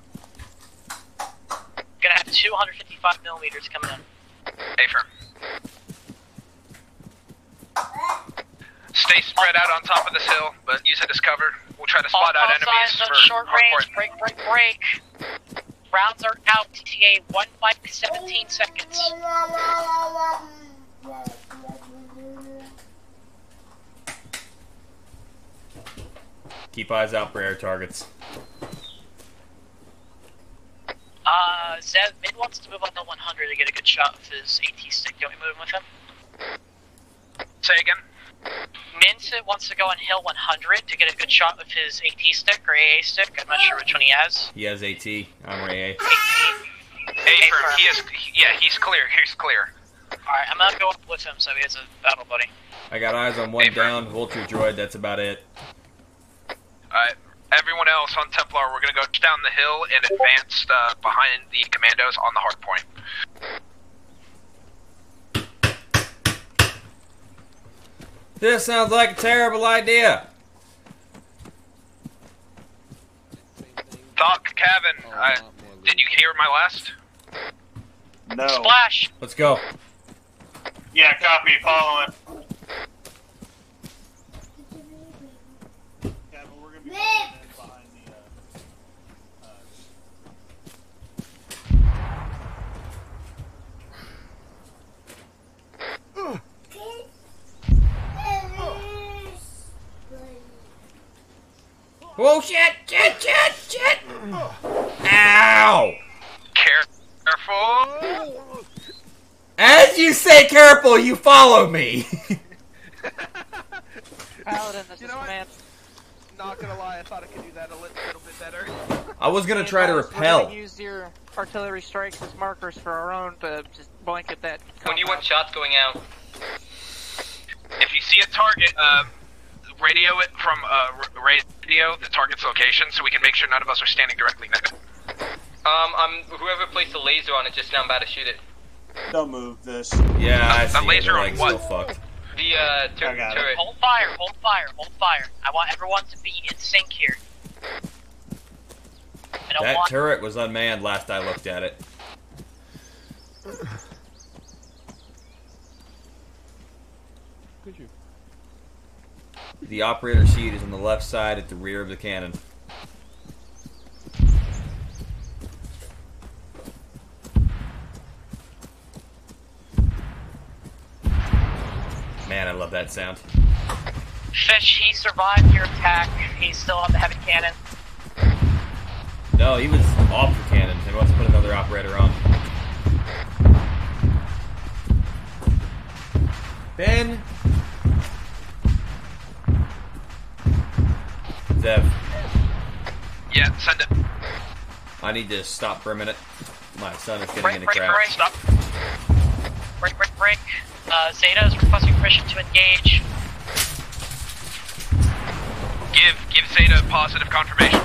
Gonna have 255 millimeters coming in. A firm. Stay spread out on top of this hill, but use it as cover. We'll try to All spot out call enemies for on short range. point. Break, break, break. Rounds are out. TTA 1 mic 17 seconds. Keep eyes out for air targets. Uh, Zev, Mid wants to move on to 100 to get a good shot of his AT stick. Do you want me moving with him? Say again. Mint wants to go on Hill 100 to get a good shot with his AT stick or AA stick. I'm not sure which one he has. He has AT. I'm Ray A. A firm. He is. Yeah, he's clear. He's clear. Alright, I'm gonna go up with him so he has a battle buddy. I got eyes on one down, Vulture Droid, that's about it. Alright. Everyone else on Templar, we're gonna go down the hill and advance uh, behind the commandos on the hard point. This sounds like a terrible idea. Doc, Kevin, I, did you hear my last? No. Splash! Let's go. Yeah, copy. Following. Whoa, shit, shit, shit, shit! Ow! Careful! As you say careful, you follow me. Paladin, this is command. Not gonna lie, I thought I could do that a little, little bit better. I was gonna try to Guys, We're repel. gonna use your artillery strikes as markers for our own to just blanket that. When you want shots going out, If you see a target, uh, radio it from uh, radio the target's location so we can make sure none of us are standing directly next. um, I'm whoever placed the laser on it just now. I'm about to shoot it. Don't move this. Yeah, I see. laser They're on like what? still fucked. The uh, tur- it. turret. Hold fire, hold fire, hold fire. I want everyone to be in sync here. I don't That want turret was unmanned last I looked at it. <coughs> Could you? The operator seat is on the left side at the rear of the cannon. Man, I love that sound. Fish, he survived your attack. He's still on the heavy cannon. No, he was off the cannon. They wants to put another operator on. Ben. Zev, Yeah, send it. I need to stop for a minute. My son is getting Break, into break, crap. break. Stop. Break, break, break. Uh, Zeta is requesting permission to engage. Give give Zeta positive confirmation.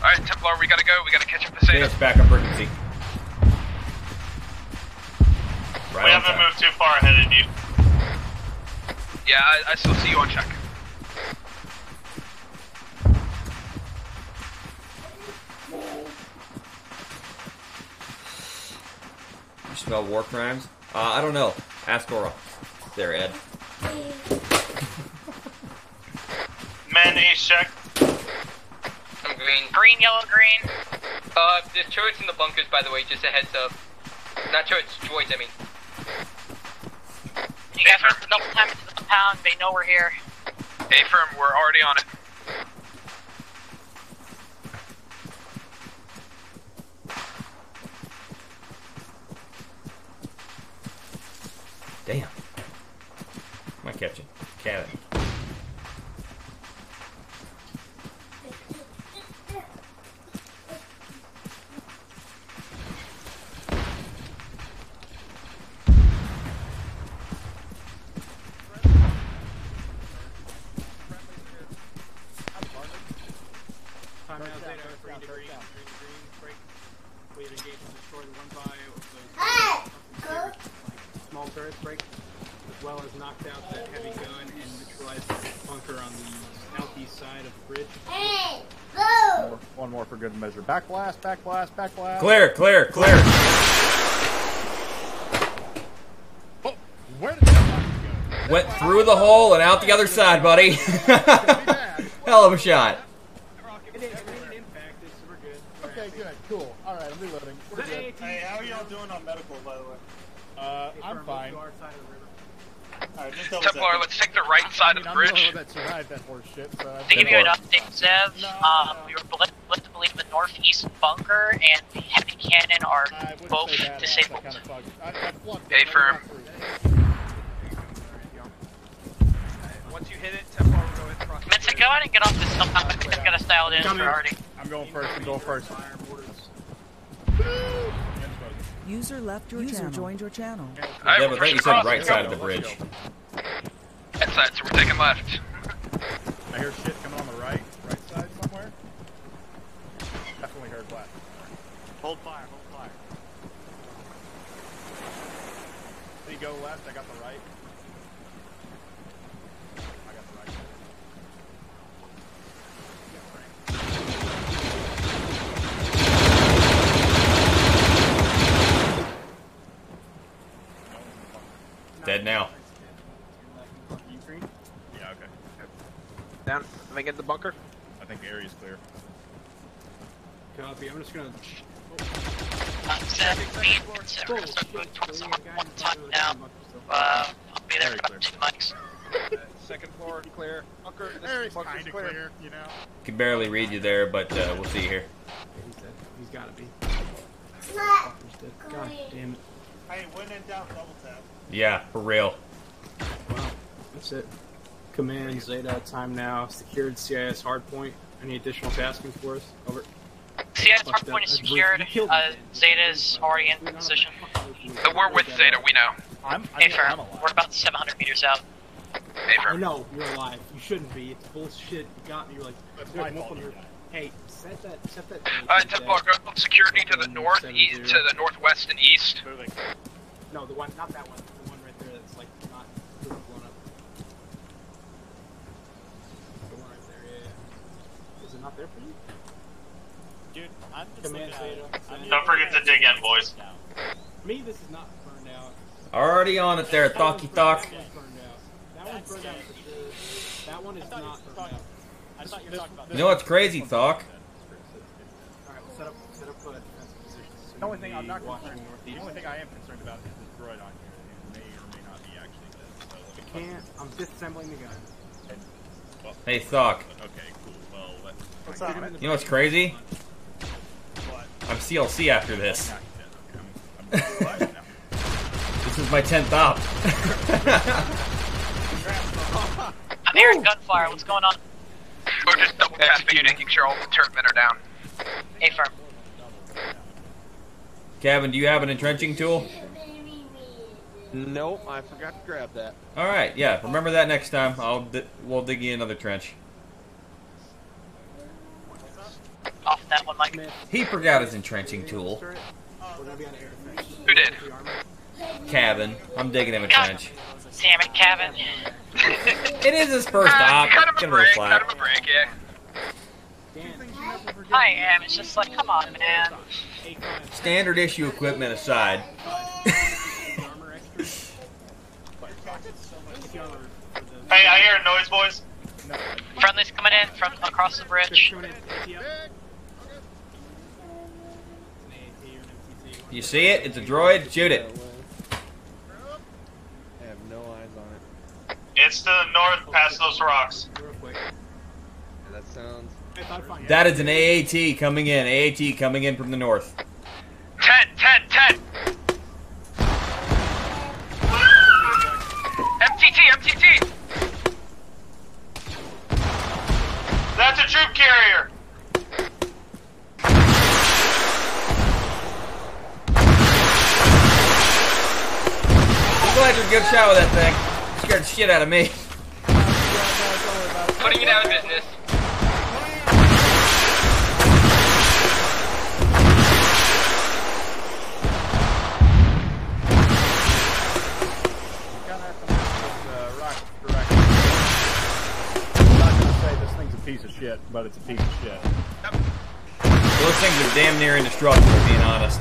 Alright, Templar, we gotta go. We gotta catch up to Zeta. Yes, back up frequency. Right we haven't time. moved too far ahead of you. Yeah, I, I still see you on check. You smell war crimes? Uh, I don't know. Ask Aura. There, Ed. <laughs> Men, ace check. I'm green. Green, yellow, green. Uh, there's turrets in the bunkers, by the way. Just a heads up. Not turrets, droids. I mean. You guys want to double time into the compound. They know we're here. A firm, we're already on it. Damn. Am I catching? Cat. Time out, Zeta, green to green, green to green, break. We have engaged and destroy the one by of those small turrets, break, as well as knocked out the heavy gun and neutralized the bunker on the southeast side of the bridge. One more, one more for good measure. Back blast, back blast, back blast. Clear, clear, clear. Oh, where did that go? Went through the hole and out the other side, buddy. <laughs> Hell of a shot. Okay, good, cool. All right, I'm reloading. We're good. Hey, how are y'all doing on medical, by the way? Uh, I'm fine. Alright, just double Templar, let's take the right side of the I'm the bridge. one that survived that horse shit. So To give you an update, Zev, um, we were blessed with believe the northeast bunker and the heavy cannon are both disabled. A firm. Once you hit it, Templar will go ahead and cross. Mensa, go ahead and get off this somehow. I think I'm gonna style it in Coming. priority. I'm going first. I'm going first. User left your channel. joined your channel. Yeah, but I think you said right side of the bridge. That side, so we're taking left. I hear shit coming on the right, right side somewhere. Definitely heard left. Hold fire, hold fire. So you go left, I got the right. I got the right. Dead now. You green? Yeah, okay. Down. Let get the bunker. I think the area's clear. Copy. I'm just gonna. Seven feet, seven, towards the one time. Uh, I'll be there for about two mics. Second floor clear. Bunker. This Area's bunker's clear. clear, you know. Can barely read you there, but uh, we'll see you here. He's dead. He's gotta be. Fucker's dead. God damn it. Hey, when in doubt, double tap. Yeah, for real. Wow. That's it. Command Zeta. Time now. Secured CIS hardpoint. Any additional tasking for us? Over. CIS hardpoint is secured. You killed Uh, Zeta's already in position. Uh, We're with Zeta, we know. I'm, Hey, firm. We're about 700 meters out. Hey, I know, you're alive. You shouldn't be. It's bullshit. You got me. You're like. That's you're my fault, one you of your- Hey, set that. Set that. Uh, Templar, security to the north, e- to the northwest and east. Moving. No, the one, not that one. The one right there that's like not blown up. The one right there, yeah. yeah. Is it not there for you? Dude, I'm just Command looking at it. Don't forget to dig in, boys. Me, this is not burned out. Already on it there, That Thocky Thock. That one's burned out. That one's burned out for sure. That one is you not burned out. I thought you were talking about You know what's crazy, Thock? Alright, we'll set up, set up defensive positions. The only thing I'm not Watching concerned. The only thing I am concerned about is this droid on here. It may or may not be actually dead. So I can't. I'm disassembling the gun. Hey, Thock. Okay, cool. Well, let What's up? You know what's crazy? What? I'm CLC after this. Okay, I'm, I'm alive now. This is my 10th op. <laughs> I'm hearing gunfire. What's going on? We're just double tapping and making sure all the turret men are down. Hey, firm. Kevin, do you have an entrenching tool? Nope, I forgot to grab that. All right, yeah. Remember that next time. I'll di- we'll dig you another trench. Off that one, Mike. He forgot his entrenching tool. We're gonna be on air defense. Who did? Cabin. I'm digging him a trench. Damn it, Kevin. <laughs> It is his first Ah, op. cut him a Give him a break, cut him a break, yeah. I am. It's just like, come on, man. Standard issue equipment aside. Armor extra. Take the armor for the- Hey, I hear a noise, boys. Friendly's coming in from across the bridge. Coming in, ATF. An AAT or an MTT. You see it? It's a droid. Shoot it. I have no eyes on it. It's to the north, past those rocks. Yeah, that sounds. I thought fine. That is an AAT coming in. AAT coming in from the north. 10, 10, 10! That's a troop carrier. I'm glad you're a good shot with that thing. Scared the shit out of me. Putting it out of business. Piece of shit, but it's a piece of shit. Those things are damn near indestructible, being honest.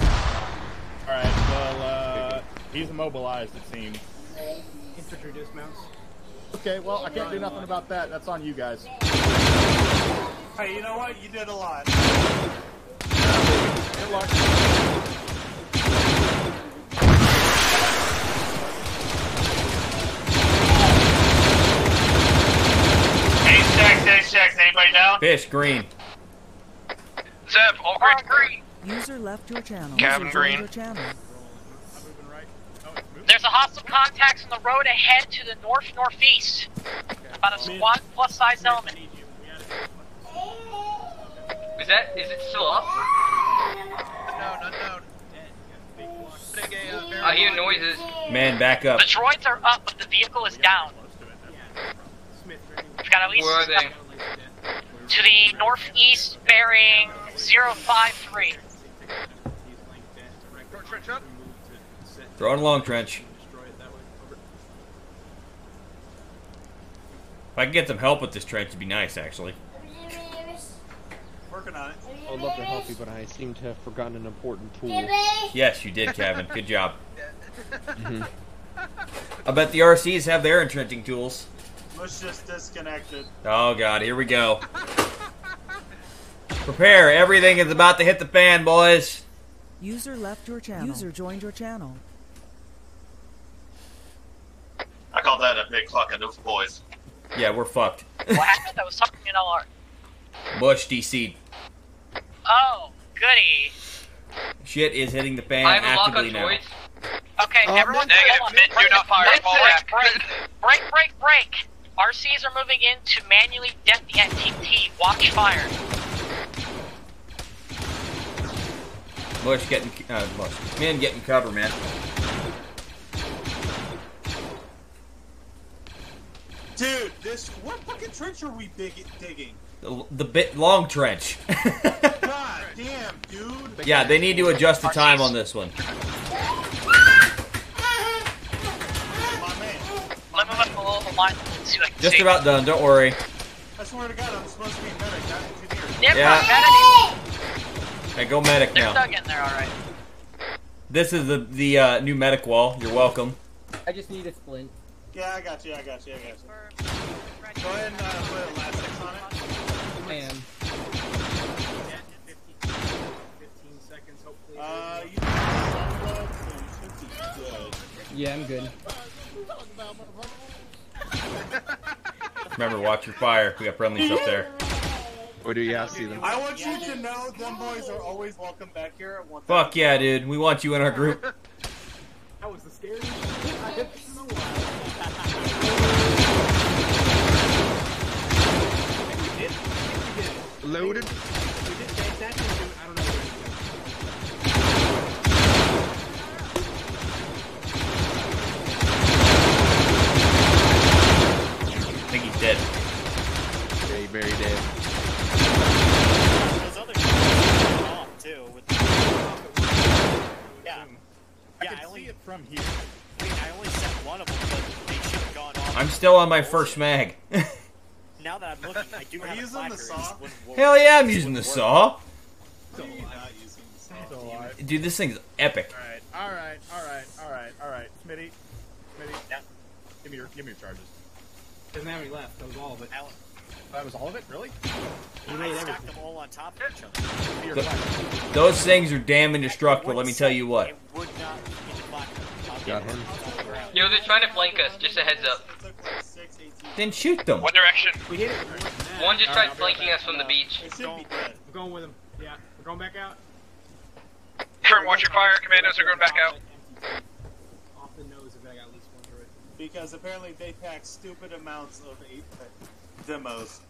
Alright, well, uh, he's immobilized, it seems. Infantry dismounts. Okay, well, I can't do nothing about that. That's on you guys. Hey, you know what? You did a lot. Good luck. Ace checks. Anybody down? Fish, green. So Seb, all green. User left your channel. Cabin User green. Your channel. There's a hostile contacts on the road ahead to the north northeast. About a squad plus size element. Is that is it still up? Unknown, unknown. Putting a, barrel I hear noises. Man, back up. The droids are up, but the vehicle is down. We've got at least Where are they? To the northeast bearing 053. Short trench up. Throwing a long trench. If I could get some help with this trench, it'd be nice, actually. Working on it. I would love to help you, but I seem to have forgotten an important tool. Yes, you did, Kevin. <laughs> Good job. Mhm. I bet the RCs have their entrenching tools. Let's just disconnected. Oh god, here we go. Prepare, everything is about to hit the fan, boys. User left your channel. User joined your channel. I call that a big fucking oof, boys. Yeah, we're fucked. What happened? I was talking in LR. Mush DC. Oh, goody. Shit is hitting the fan I have a lock on actively now. droids. Okay, Oh, everyone, negative. hold on. Mid- do not fire. Break, Fall break, back. break, break, break, break. RCs are moving in to manually dent the MTT. Watch fire. Bush getting, uh, Bush. Men getting cover, man. Dude, this what fucking trench are we dig- digging? The, the bit long trench. <laughs> God damn, dude. yeah, they need to adjust the time on this one. <laughs> Let me move up a little line and see what I can Just see. about done. Don't worry. I swear to God, I'm supposed to be medic, not engineer. Never Yeah. yeah. Hey, go medic They're now. stuck in there, alright. This is the the uh, new medic wall. You're welcome. I just need a splint. Yeah, I got you, I got you, I got you. Go ahead and uh, put elastics on it. Man. 15 seconds, hopefully. Uh, you sunblood, so you should be good. Yeah, I'm good. <laughs> Remember, watch your fire. We got friendlies up there. Or do you yeah, see them? I want you to know them boys are always welcome back here. At one Fuck yeah, dude. We want you in our group. <laughs> That was the scariest shit I have seen in a while. We did. We did. Loaded. Still on my first mag. <laughs> Now that I'm looking, I do Are have you a using the saw? it just wouldn't work. Hell yeah, I'm using the saw. work. Still not using the saw. Still alive. Dude, this thing's epic. Alright, alright, alright, alright, alright. Smitty. Smitty. Yeah. Give me your give me your charges. Doesn't have any left. That was all of it. Alan, That was all of it? Really? He I stacked everything. them all on top of each other. Give me your Th- Those things are damn indestructible, let me tell you what. It would not hit the clacker. I'll Got get him. it on the ground. Yo, they're trying to flank us. Just a heads up. It took like 6, 18. Then shoot them. What direction? We hit it with more than that. One just tried right, I'll be right flanking back. us from the beach. It should be dead. We're going with him. Yeah, we're going back out. Confirm, watch your fire. Commandos are going back out. Off the nose if I got at least one droid. Because apparently they pack stupid amounts of 8 demos.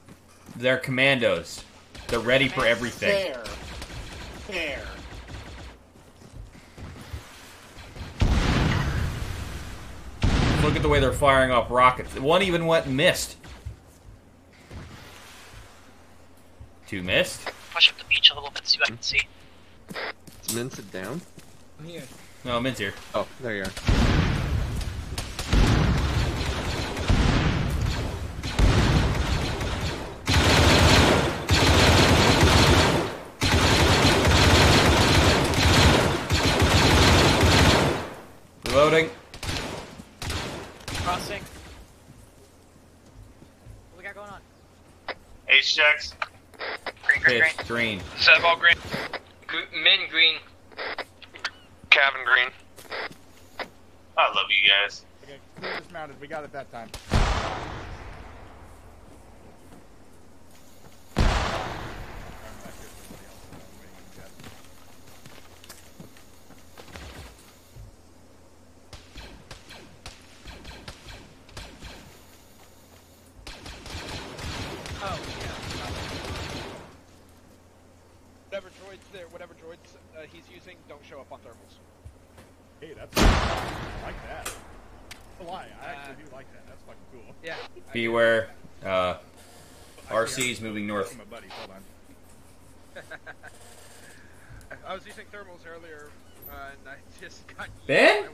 They're commandos. They're ready for everything. Fair. Fair. Look at the way they're firing off rockets. One even went and missed. Two missed. Push up the beach a little bit, see what I can see. Is Min sit down? I'm here. No, Min's here. Oh, there you are. Reloading. Crossing. What we got going on? H checks. Green, green, green. Pitch, green. Seb, all green. Gr- Min green. Cabin green. I love you guys. Okay, clear dismounted. We got it that time. Lie. I actually do like that. That's fucking cool. Yeah. Beware. Uh, RC is moving north. My buddy, hold on. <laughs> I was using thermals earlier, uh, and I <laughs> just got Ben?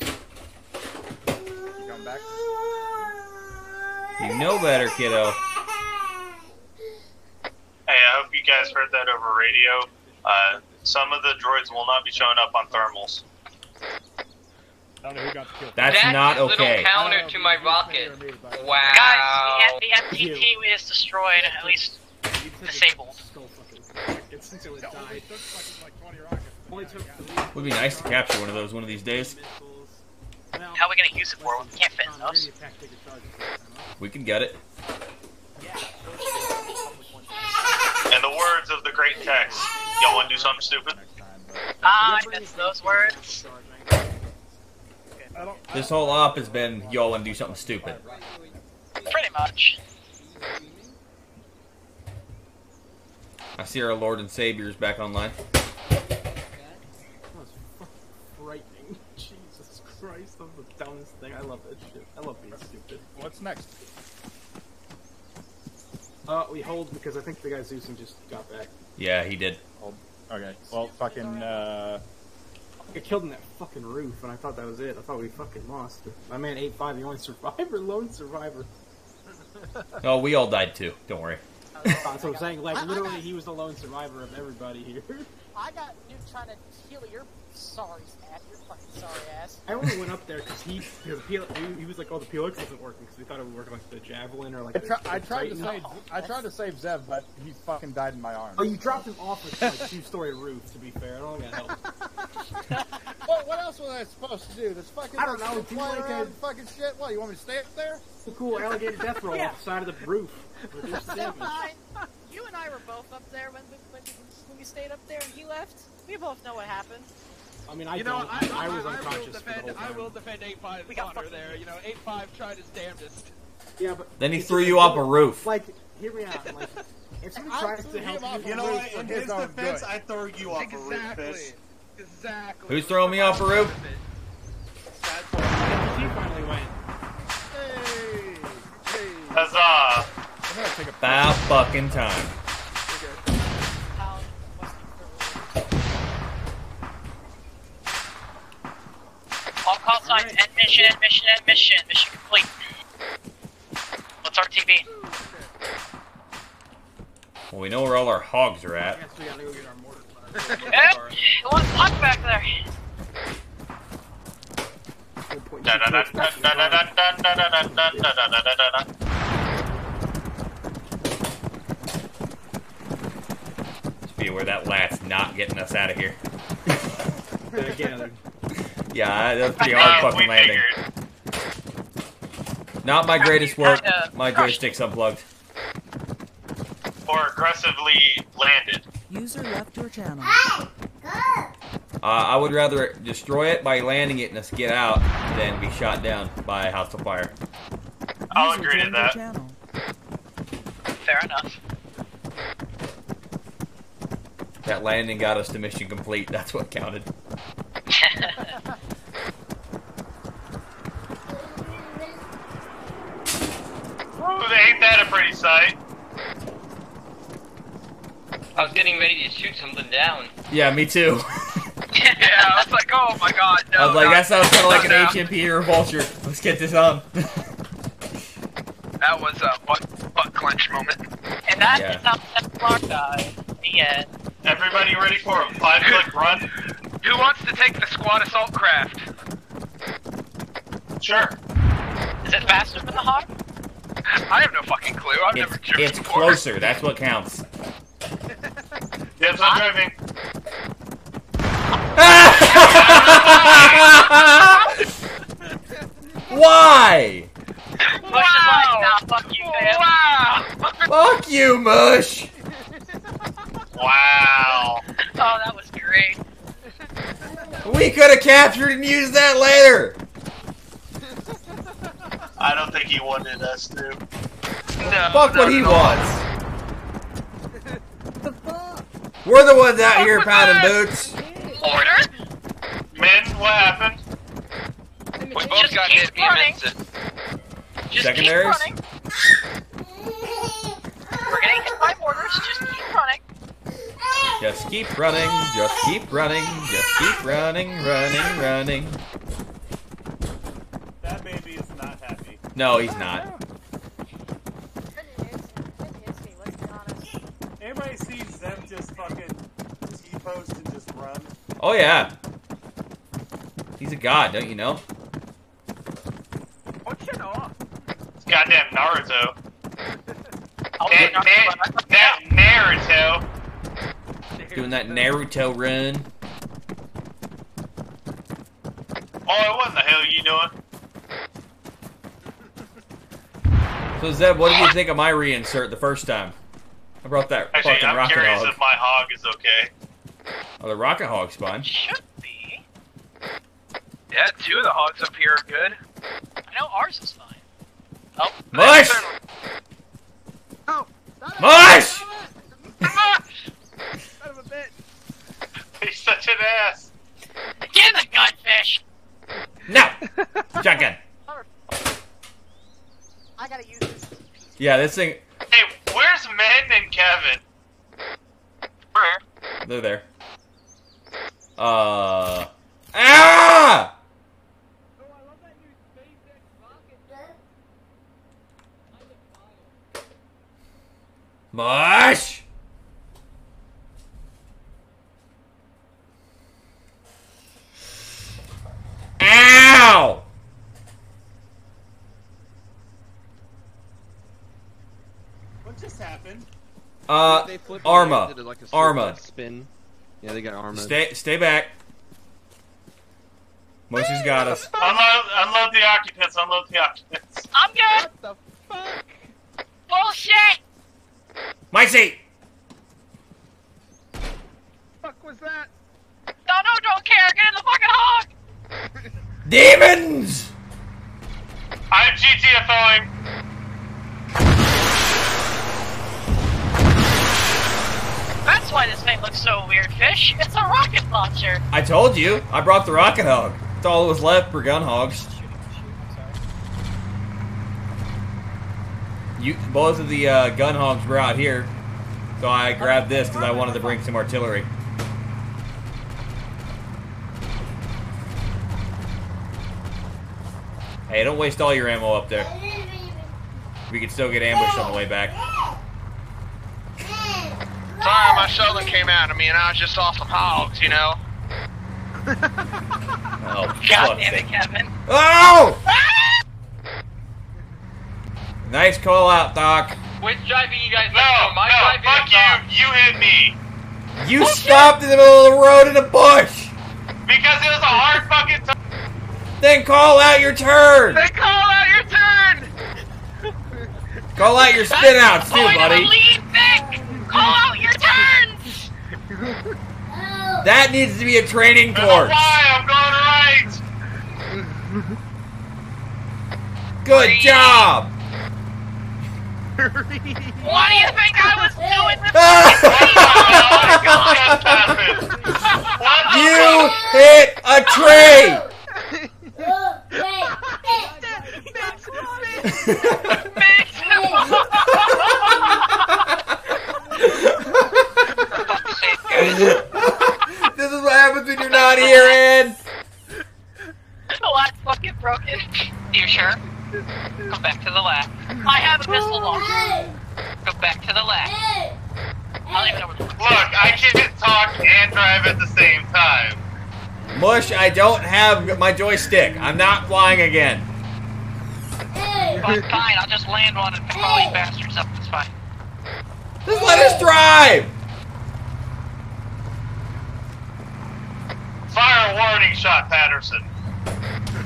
eaten. You coming back? You know better, kiddo. Hey, I hope you guys heard that over radio. Uh, some of the droids will not be showing up on thermals. That's That's not a little okay. counter to my rocket. Wow. Guys, the, the MTT is destroyed, at least disabled. It died. Only took Would be nice to capture one of those one of these days. How are we gonna use it for? We can't fit in those. We can get it. In the words of the great text, y'all want to do something stupid? Ah, I missed those words. This whole op has been y'all want to do something stupid. Pretty much. I see our Lord and Savior's back online. frightening. <laughs> Jesus Christ, that's the dumbest thing. I love that shit. I love being stupid. What's next? Uh, we hold because I think the guy Zeusing just got back. Yeah, he did. Okay. Well, fucking. Uh, I got killed in that fucking roof, and I thought that was it. I thought we fucking lost. My man 8-5, the only survivor, lone survivor. <laughs> Oh, we all died too. Don't worry. That's what I'm saying. Like, literally, he was the lone survivor of everybody here. <laughs> I got you trying to heal your sorry ass. Your fucking sorry ass. I only went up there because he, because the PL, he, he was like, oh, the PLX isn't working, because we thought it would work like the Javelin or like I, the, try, I tried to Titan. save. I tried to save Zev, but he fucking died in my arms. Oh, you dropped him off a like, two-story roof, to be fair. I don't think that helped. Well, what else was I supposed to do? This fucking. I don't know, shit do flying like a- fucking shit. What? You want me to stay up there? The cool alligator death roll <laughs> Yeah. off the side of the roof. Reduce the <laughs> You and I were both up there when we, when, when stayed up there and he left. We both know what happened. I mean, I you know, don't. I, I, was I, unconscious will for the defend. whole I will defend 8-5's we got honor there. You know, 8-5 tried his damnedest. Yeah, but Then he threw you like, off a roof. Like, hear me out. Like, <laughs> if somebody I tries to help you, You know what? roof, In like, his defense, good. I throw you off a roof, Exactly. fish. Exactly. Who's throwing me off a roof? he finally went. Hey, hey. Huzzah! I'm gonna take a. About fucking time. call sign, End mission, end mission, end mission. Mission complete. What's our TV? Well, we know where all our hogs are at. Yes, we gotta go get our mortar. <laughs> yep, hog back there. Just be aware that last not getting us out of here. <laughs> They're gathered. Yeah, <laughs> that's pretty hard Uh, fucking landing. Not my greatest work. My joystick's unplugged. Or aggressively landed. User left your channel. Uh, I would rather destroy it by landing it and us get out than be shot down by a hostile fire. I'll User agree to that. channel. Fair enough. That landing got us to mission complete. That's what counted. <laughs> Ooh, ain't that a pretty sight? I was getting ready to shoot something down. Yeah, me too. <laughs> yeah, I was like, oh my god, no. I was like, not- that sounds kind of like an not. HMP or a vulture. Let's get this on. <laughs> That was a butt, butt clench moment. And that's Yeah. is how Templar died. The end. Everybody ready for a five click <laughs> run? Who wants to take the squad assault craft? Sure. Is it faster than the Hawk? I have no fucking clue. I've It's, never driven it's before. closer. That's what counts. <laughs> Dibs on driving. <laughs> Why? Mush is like, nah, fuck you, man. Wow! <laughs> Fuck you, Mush. Wow. Oh, that was great. We could have captured and used that later. I don't think he wanted us to. No, Fuck not what he at all. wants. <laughs> We're the ones out here pounding boots. Order? Men, what happened? What, both just got hit. Me running. Vincent. Just Secondaries? keep running. We're getting hit by mortars. Just keep running. Just keep running, just keep running, just keep running, running, running. That baby is not happy. No, he's not. Anybody see Zeb just fucking T-post and just run? Oh yeah. He's a god, don't you know? Goddamn Naruto. I'll Na- Naruto, Na- but I- Na- Naruto. Doing that Naruto run. Oh, what in the hell are you doing? So Zeb, what did you think of my reinsert the first time? I brought that Actually, fucking I'm rocket curious if my hog is okay. Oh, the rocket hog's fine. Yeah, two of the hogs up here are good. I know ours is fine. Oh, Mush! Oh, Mush! son of a bitch. <laughs> He's such an ass. Get the gunfish. No! Shotgun. <laughs> I gotta use this. Yeah, this thing. Hey, where's Mend and Kevin? Where? They're there. Uh. Ah! Mush! Ow! What just happened? Uh, They flipped Arma. did it like a Arma. spin. Yeah, they got Arma. Stay, stay back. Mushy's got us. Unload, unload the occupants. Unload the occupants. I'm good. What the fuck? Bullshit. My seat. Fuck was that? No, no, don't care. Get in the fucking hog. Demons! I'm GTFOing. That's why this thing looks so weird, fish. It's a rocket launcher. I told you. I brought the rocket hog. That's all that was left for gun hogs. You, both of the uh, gun hogs were out here, so I grabbed this because I wanted to bring some artillery. Hey, don't waste all your ammo up there. We could still get ambushed on the way back. Sorry, my southern came out of me, and I was just off some hogs, you know. Oh, God damn it. Kevin. Oh! Ah! Nice call out, Doc. Which driving you guys No, like? My no, driving fuck is off. you. You hit me. You stopped in the middle of the road in a bush! Because it was a hard fucking time. Then call out your turn! Then call out your turn! Call out your spin outs too, Point of buddy. The lead, Vic. Call out your turns. That needs to be a training course. Why? I'm going right. Good job! Why do you think I was doing this? You hit a tree! <laughs> this is what happens when you're not here, Ed. Oh, that's fucking broken. You sure? Go back to the left. I have a missile launcher. Go back to the left. I don't even know where the Look, I can't talk and drive at the same time. Mush, I don't have my joystick. I'm not flying again. Well, fine, I'll just land one and pick all these bastards up. It's fine. Just let us drive! Fire warning shot, Patterson.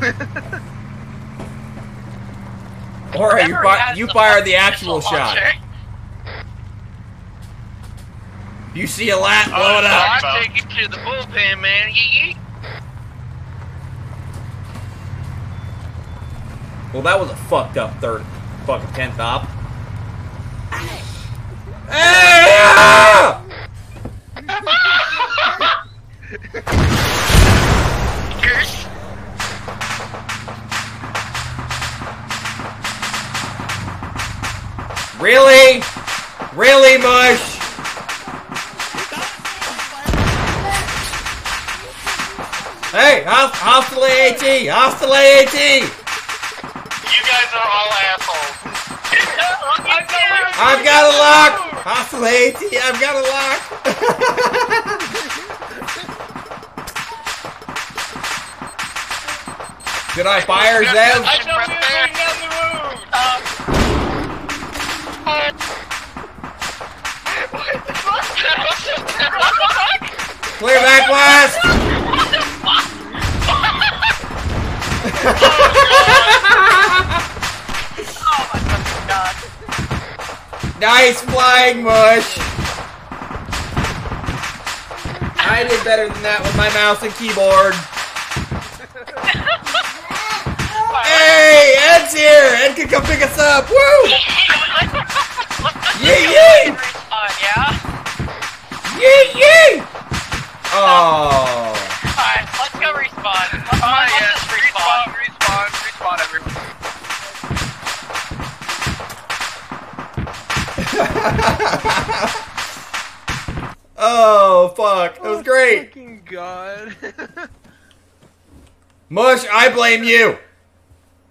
<laughs> Or you, Remember, fi- you the fire the actual shot. launcher. You see a lat, Oh, blow it up. I take it to the bullpen, man. Yee yee. Well, that was a fucked up third, fucking tenth op. <laughs> Really? Really, Mush? Hey, hostile AT! Hostile AT! You guys are all assholes. <laughs> I've got a lock! Hostile AAT, I've got a lock! Should I fire Zev? I know you're going down the road. Clear back west! <laughs> Oh, Nice flying, Mush! I did better than that with my mouse and keyboard. <laughs> Hey, Ed's here! Ed can come pick us up! Woo! <laughs> Yee yee! Yee yee! Oh. Alright, let's go respawn. Let's, Oh, let's yeah. just respawn. Respawn, respawn, respawn, everyone. Oh, fuck. That was oh, great. Fucking god. <laughs> Mush, I blame you.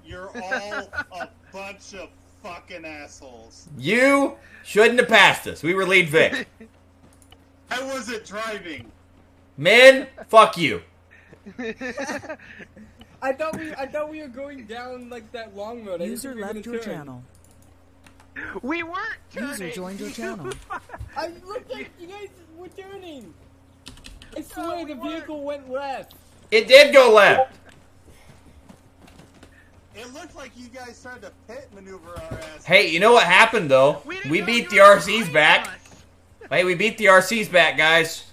You're all a bunch of fucking assholes. You shouldn't have passed us. We were lead Vic. <laughs> I wasn't driving. Man, fuck you. <laughs> I thought we I thought we were going down like that long road. User think we were left your turn. channel. We weren't turning. User joined your channel. <laughs> I looked like you guys were turning. I swear the vehicle went left. It did go left. It looked like you guys tried to pit maneuver our ass. Hey, you know what happened though? We beat the RCs back. Hey, we beat the RCs back, guys.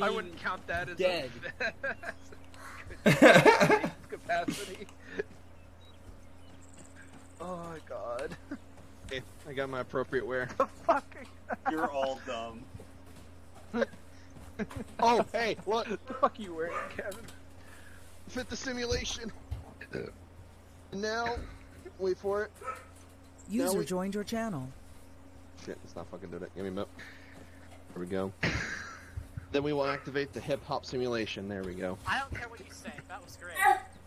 I wouldn't count that as dead. a <laughs> <laughs> capacity. Oh my god. Hey, I got my appropriate wear. <laughs> <laughs> You're all dumb. <laughs> Oh, hey, look. The fuck are you wearing, Kevin? Fit the simulation. now, wait for it. Now User we- joined your channel. Shit, it's not fucking doing it. Give me a minute. There we go. then we will activate the hip hop simulation. There we go. I don't care what you say. That was great.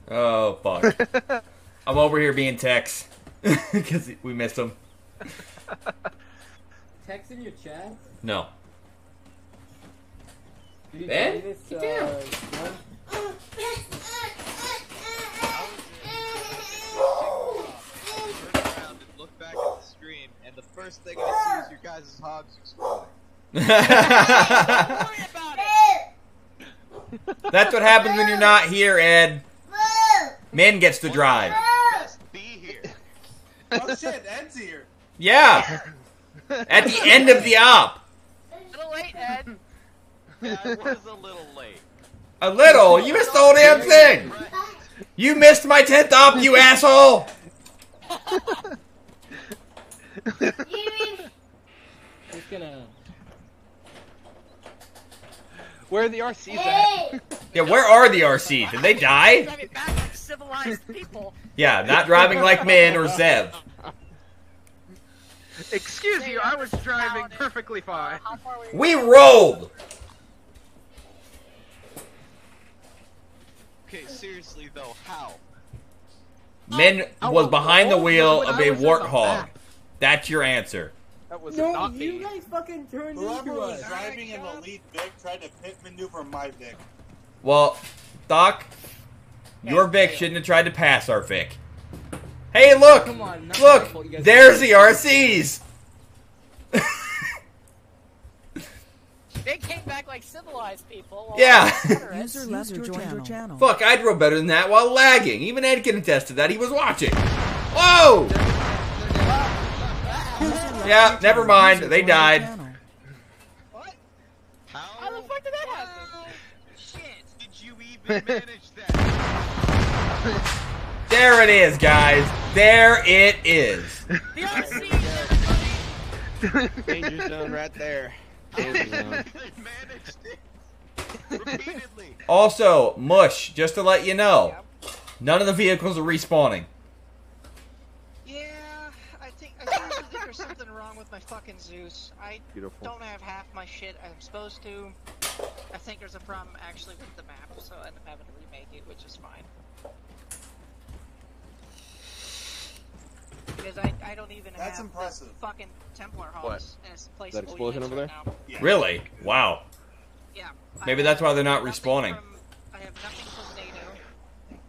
Oh fuck. I'm over here being Tex <laughs> because we missed him. <laughs> Text in your chat. No. Did you Ben? this, Get uh, down. one? Look back at the stream, and the first thing I see is your guys' exploding. That's what happens when you're not here, Ed. Men gets to drive. Oh shit, Ed's here. Yeah. At the end of the op. A little late, Ed. Yeah, I was a little late. A little. You missed the whole damn thing. You missed my tenth op, you <laughs> asshole. Just gonna. Where are the RCs at? Yeah, where are the RCs? Did they die? Driving back like civilized people. Yeah, not driving like men or Zev. Excuse you, I was driving perfectly fine. We rolled. Okay, seriously though, how? Men was behind the wheel of a was in warthog. That's your answer. That was No, not you me. guys fucking turned Whoever into was us. driving in the lead Vic tried to pit maneuver my Vic. Well, Doc, your Vic shouldn't have tried to pass our Vic. Hey, look! Come on, not my fault, you Look! There's the RCs! They <laughs> came back like civilized people. while Yeah. <laughs> User left your channel. Fuck, I drove better than that while lagging. Even Ed can attest to that. He was watching. Whoa! <laughs> Yeah, never mind. They died. What? How How the fuck did that happen? Shit, did you even manage that? <laughs> There it is, guys. There it is. The RC, everybody. Danger zone right there. Danger zone. they managed it. Repeatedly. Also, Mush, just to let you know, none of the vehicles are respawning. Yeah, I think I seriously think there's something wrong with my fucking Zeus. I Beautiful. don't have half my shit I'm supposed to. I think there's a problem actually with the map, so I end up having to remake it, which is fine. Because I, I don't even That's have impressive. the fucking Templar What? halls as placeable That explosion units over right there? Really? Wow. Yeah. Maybe I that's why they're not respawning. from- I have nothing from NATO.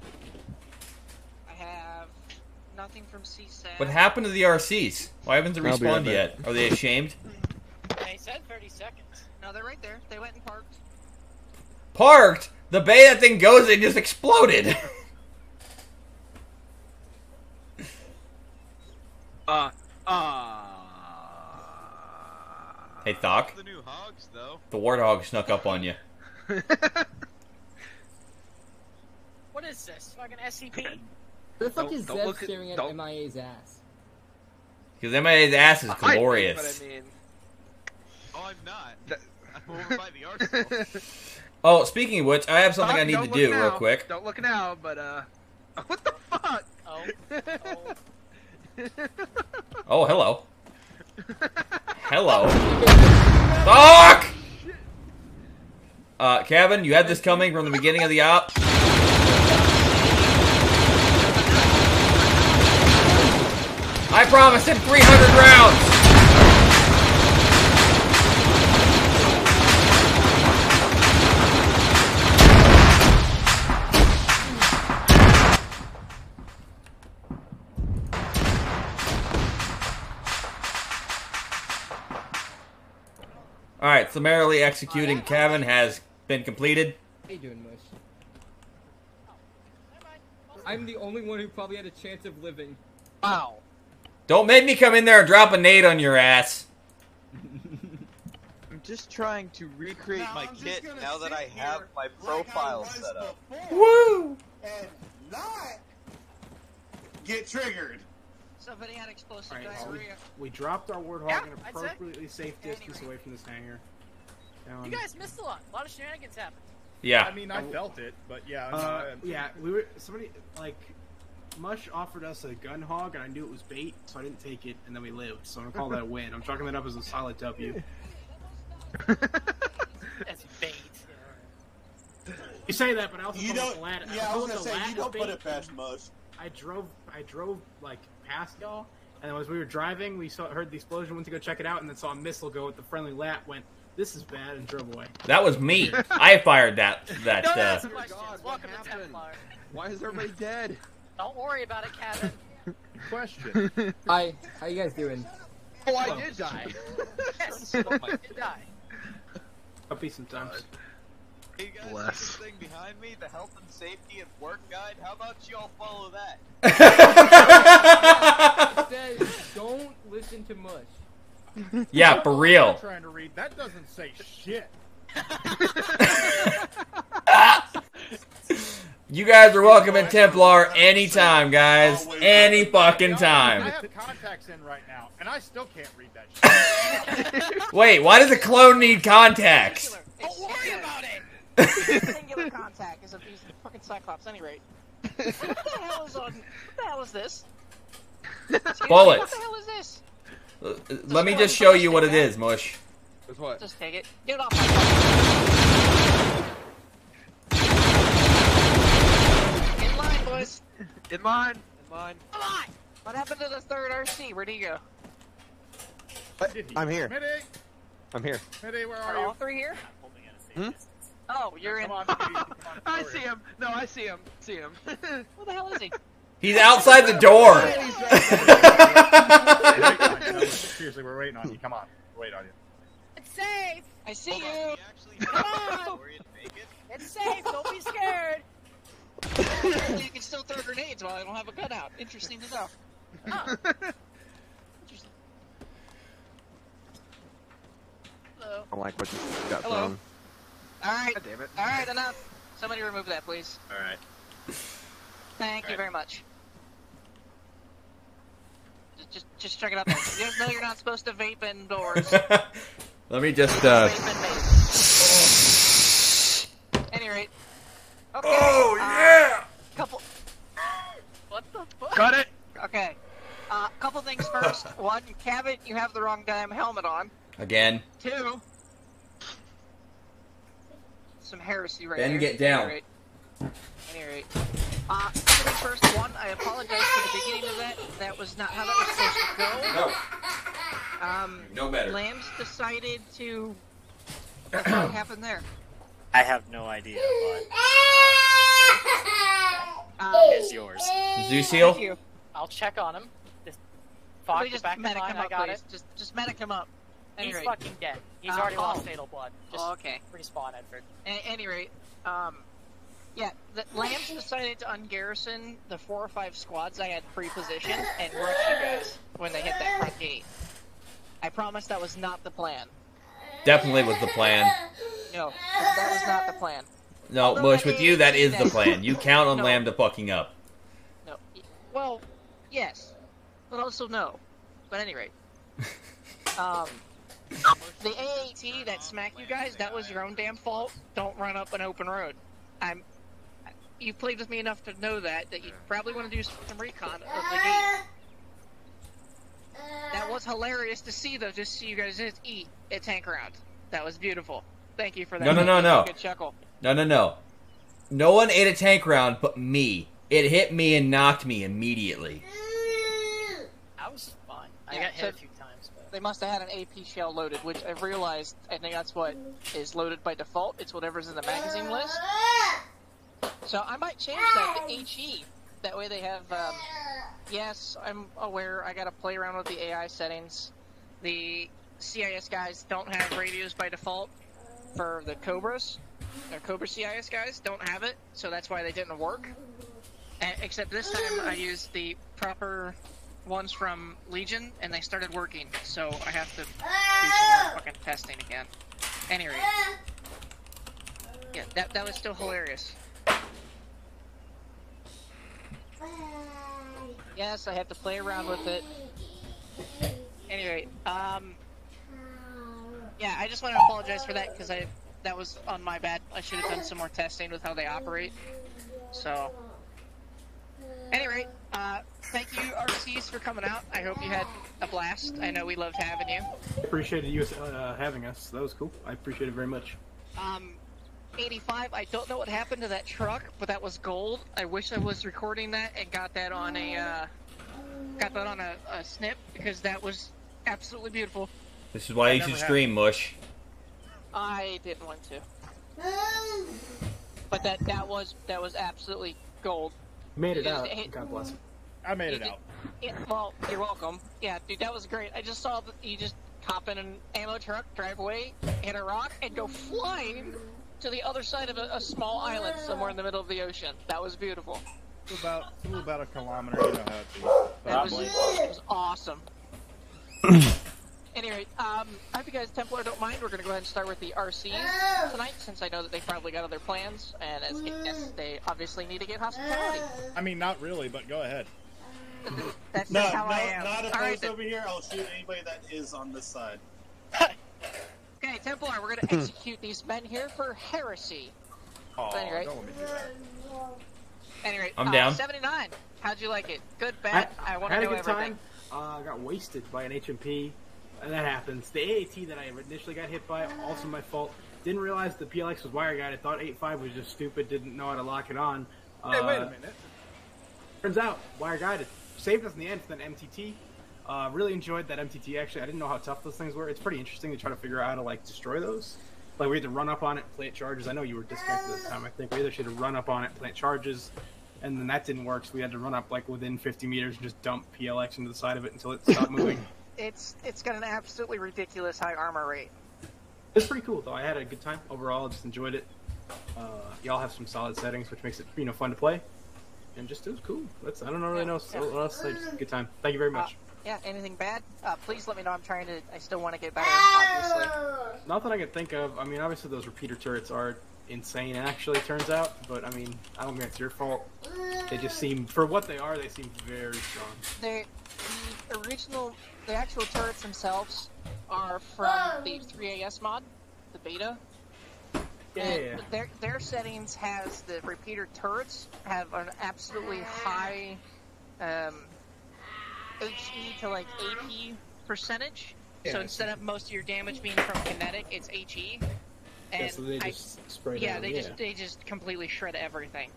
I have nothing from CSAT. What happened to the RCs? Why haven't they I'll be right respawned yet? Are they ashamed? They said 30 seconds. No, they're right there. They went and parked. Parked? The bay that thing goes in just exploded. <laughs> Uh, uh. hey, Thok. The new hogs, though. The warthog snuck up on you. <laughs> What is this? Fucking SCP? Who the fuck is don't Zev look staring at don't- MIA's ass? Because MIA's ass is I think, glorious. but I mean, Oh, I'm not. That- I'm over by the arsenal. <laughs> Oh, speaking of which, I have something I need to do now. real quick. Don't look now, but uh, <laughs> what the fuck? Oh. oh. <laughs> Oh, hello. hello. Thok! Uh, Kevin, you had this coming from the beginning of the op. I promised him 300 rounds. All right, summarily executing Kevin has been completed. How you doing, Mush? I'm the only one who probably had a chance of living. Wow. Don't make me come in there and drop a nade on your ass. <laughs> I'm just trying to recreate Now, my I'm kit now that I have my profile was set up. Woo! And not get triggered. Somebody had explosive Alright, so we, we dropped our warthog Yeah, in an I'd appropriately safe distance away from this hangar. Um, You guys missed a lot. A lot of shenanigans happened. Yeah. I mean, I felt it, but yeah. Uh, I- yeah, we were somebody like Mush offered us a gun hog, and I knew it was bait, so I didn't take it, and then we lived. So I'm gonna call that a win. I'm chalking that up as a solid W. <laughs> That's bait. You say that, but I also You don't. the ladder. Yeah, I thought was gonna say you don't put it past Mush. I drove, I drove like past y'all, and as we were driving, we saw heard the explosion. Went to go check it out, and then saw a missile go with the friendly lat. Went, this is bad, and drove away. That was me. <laughs> I fired that. That. Don't Uh, ask questions. Welcome to happened? Templar. Why is everybody dead? Don't worry about it, Kevin. <laughs> Question. <laughs> Hi, how you guys doing? Oh, I did die. yes, you did die. Puppy sometimes. Hey guys, Bless. this thing behind me, the health and safety and work guide. How about y'all follow that? <laughs> It says, don't listen to Mush. yeah, for I'm real. trying to read. That doesn't say shit. You guys are welcome at Templar anytime, guys. Any fucking time. I time. have contacts in right now, and I still can't read that <laughs> shit. Wait, why does a clone need contacts? Don't worry about it. Singular <laughs> contact is a piece of fucking Cyclops, any rate. what the hell is on? What the hell is this? What Bullets. the hell is this? Uh, Let me just show you what it is, Mush. With what? Just take it. Get it off my phone. In line, boys. In line. In line. Come on. What happened to the third RC? Where'd he go? I'm here. Mayday, I'm here. Mayday, where Are are you? all three here? Hmm? Oh, you're in. Come on, <laughs> Mayday, come on, I see him. No, I see him. See him. Where the hell is he? <laughs> He's outside the door. <laughs> Wait on you. No, Seriously, we're waiting on you. Come on, we're waiting on you. It's safe. I see Hold on, you. actually Come on. where you make it. It's safe. Don't be scared. Apparently you can still throw grenades while I don't have a gun out. Interesting to know. Oh. Interesting. Hello. I like what you got Hello. thrown. All right. God damn it. All right, enough. Somebody remove that, please. All right. Thank you very much. Just, just, just check it out. <laughs> You know you're not supposed to vape indoors. <laughs> Let me just. uh... Vape and vape. Any rate. Okay. Oh uh, yeah! Couple. What the fuck? Got it. Okay. Uh, couple things first. <laughs> One, Cabot, you have the wrong damn helmet on. Again. Two, some heresy right Ben, here. get down. Any rate. Any rate. Uh, couple things first. One, I apologize for the beginning of that. That was not how that was supposed to go. Um, No better. Lambs decided to. <clears throat> What happened there? I have no idea, Um, but it's yours. Zuciel? Thank you. I'll check on him. Just Let me the just back medic line, him I up, got please. it. Just, just medic him up. Any He's rate. fucking dead. He's Uh, already oh. lost fatal blood. Just Oh, okay. respawn, Edford. At any rate, um, yeah, the Lambs decided to ungarrison the four or five squads I had pre-positioned and rush you guys when they hit that front gate. I promise that was not the plan. Definitely was the plan. No, that was not the plan. No, Although Bush, with you, that is the plan. You count on No. Lambda fucking up. No, well, yes, but also no. But at any rate, <laughs> um, the AAT that smacked you guys, that was your own damn fault. Don't run up an open road. I'm. You've played with me enough to know that that you probably want to do some recon of the gate. That was hilarious to see, though. Just see you guys just eat a tank round. That was beautiful. Thank you for that. No, no, no, no. Good chuckle. No, no, no. No one ate a tank round but me. It hit me and knocked me immediately. I was fine. I Yeah, got hit so- a few times, but They must have had an AP shell loaded, which I've realized. I think that's what is loaded by default. It's whatever's in the magazine list. So I might change that to HE. That way they have. Um, yes, I'm aware. I got to play around with the AI settings. The CIS guys don't have radios by default for the Cobras. Their Cobra CIS guys don't have it, so that's why they didn't work. Except this time I used the proper ones from Legion, and they started working, so I have to do some more fucking testing again. Anyway. Yeah, that, that was still hilarious. Yes, I have to play around with it. Anyway, um, yeah, I just want to apologize for that because I that was on my bad. I should have done some more testing with how they operate. So, anyway, uh, thank you RCs for coming out. I hope you had a blast. I know we loved having you. Appreciated you uh, having us. That was cool. I appreciate it very much. Um, 85, I don't know what happened to that truck, but that was gold. I wish I was recording that and got that on a, uh, got that on a, a snip, because that was absolutely beautiful. This is why you should have. stream, Mush. I didn't want to. But that, that was, that was absolutely gold. Made it You out. just hit- God bless. I made You it out. Yeah, well, you're welcome. Yeah, dude, that was great. I just saw that you just hop in an ammo truck, drive away, hit a rock, and go flying to the other side of a, a small island somewhere in the middle of the ocean. That was beautiful. About, it's about a kilometer, you know how it. That was, it was awesome. anyway, um, I hope you guys Templar don't mind. We're going to go ahead and start with the RCs tonight, since I know that they probably got other plans, and as yes, they obviously need to get hospitality. I mean, not really, but go ahead. <laughs> That's No, just how no, I am. not All opposed right, then. over here. I'll shoot anybody that is on this side. <laughs> Okay, Templar, we're going to execute these men here for heresy. Oh, At any rate- don't let me do that. Anyway, I'm uh, down. 79. How'd you like it? Good, bad? I, want to had know a good everything. time. Uh, got wasted by an HMP. And that happens. The AAT that I initially got hit by, also my fault. Didn't realize the PLX was wire guided. Thought 8.5 was just stupid. Didn't know how to lock it on. Hey, wait a Uh, minute. Turns out, wire guided. Saved us in the end for an MTT. Uh, really enjoyed that MTT actually. I didn't know how tough those things were. It's pretty interesting to try to figure out how to like destroy those. Like we had to run up on it, plant charges. I know you were disconnected at the time. I think we either should have run up on it, plant charges, and then that didn't work. So we had to run up like within 50 meters and just dump PLX into the side of it until it stopped moving. <coughs> It's it's got an absolutely ridiculous high armor rate. It's pretty cool though. I had a good time overall. I just enjoyed it. Uh, y'all have some solid settings, which makes it you know fun to play, and just it was cool. That's I don't know really know what else to say. Good time. Thank you very much. Yeah, anything bad? Uh, please let me know. I'm trying to. I still want to get better, obviously. Not that I can think of. I mean, obviously those repeater turrets are insane. Actually, turns out, but I mean, I don't think it's your fault. They just seem, for what they are, they seem very strong. The, the original, the actual turrets themselves are from the 3AS mod, the beta. Yeah, yeah, yeah. Their their settings has the repeater turrets have an absolutely high, um, HE to like AP percentage. So instead of most of your damage being from kinetic, it's HE. And Yeah, so they I- just spray Yeah, down, they yeah. just they just completely shred everything.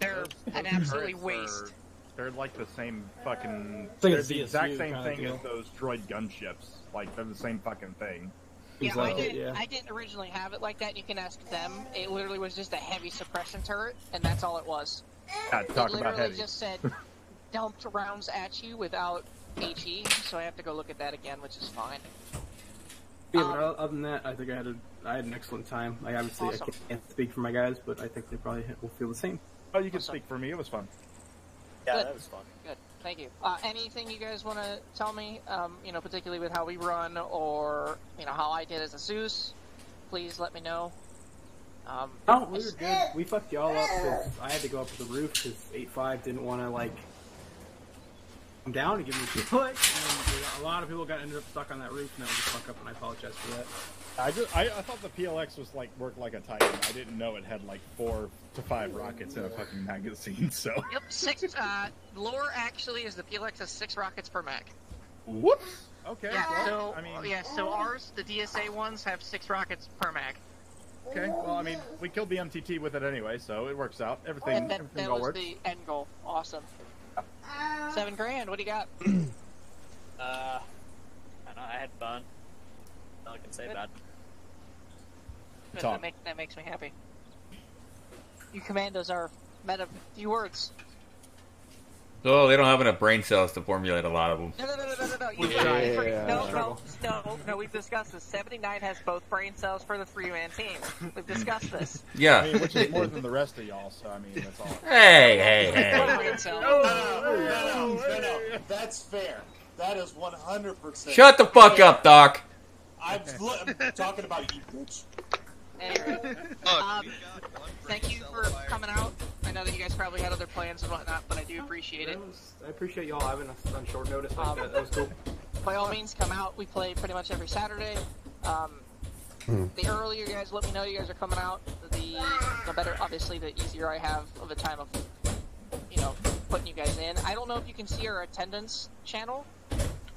They're an absolutely waste. Are, they're like the same fucking. It's like a they're the exact same thing as those droid gunships. Like they're the same fucking thing. Yeah, I didn't. yeah. I didn't originally have it like that. You can ask them. It literally was just a heavy suppression turret, and that's all it was. God, it talk literally about heavy. just said <laughs> dumped rounds at you without HE, so I have to go look at that again, which is fine. Yeah, Um, but other than that, I think I had a I had an excellent time. Like obviously, Awesome. I can't speak for my guys, but I think they probably will feel the same. Oh, you can speak for me. It was fun. Yeah, Good. that was fun. Good. Thank you. Uh, anything you guys want to tell me? Um, you know, particularly with how we run, or you know how I did as a Zeus. Please let me know. Um, Oh, we were good. We fucked y'all up because I had to go up to the roof because eight five didn't want to like come down and give me a foot. And a lot of people got ended up stuck on that roof, and that was a fuck up, and I apologize for that. I just I, I thought the PLX was like worked like a Titan. I didn't know it had like four to five rockets in a fucking magazine. <laughs> So Yep, six. Uh, lore actually is the PLX has six rockets per mag. whoops. Okay. Yeah, well, so I mean, yeah, so ours, the DSA ones, have six rockets per mag. okay. Well, I mean, we killed the MTT with it anyway, so it works out. Everything, And that, everything that all was works. the end goal. Awesome. Seven grand. What do you got? <clears throat> Uh, I don't know, I had fun. All I can say about it. Good, Talk. That, make, that makes me happy. You commandos are men of few words. Oh, they don't have enough brain cells to formulate a lot of them. No, no, no, no, no, no, no. You Yeah. forget- Yeah. no, no, no, no. We've discussed this. Seventy-nine has both brain cells for the three-man team. We've discussed this. Yeah. I mean, which is more than the rest of y'all. So I mean, that's all. Hey, hey, One hey. No, no, no, no, no, no. That's fair. That is 100%. Shut the fuck up, Doc. I'm, I'm talking about you, bitch. Anyway, <laughs> um, thank you for coming out. I know that you guys probably had other plans and whatnot, but I do appreciate it. Was, I appreciate y'all having us on short notice like Um, that. That was cool. By all means, come out. We play pretty much every Saturday. Um, the earlier you guys let me know you guys are coming out, the the better. Obviously, the easier I have of a time of you know putting you guys in. I don't know if you can see our attendance channel.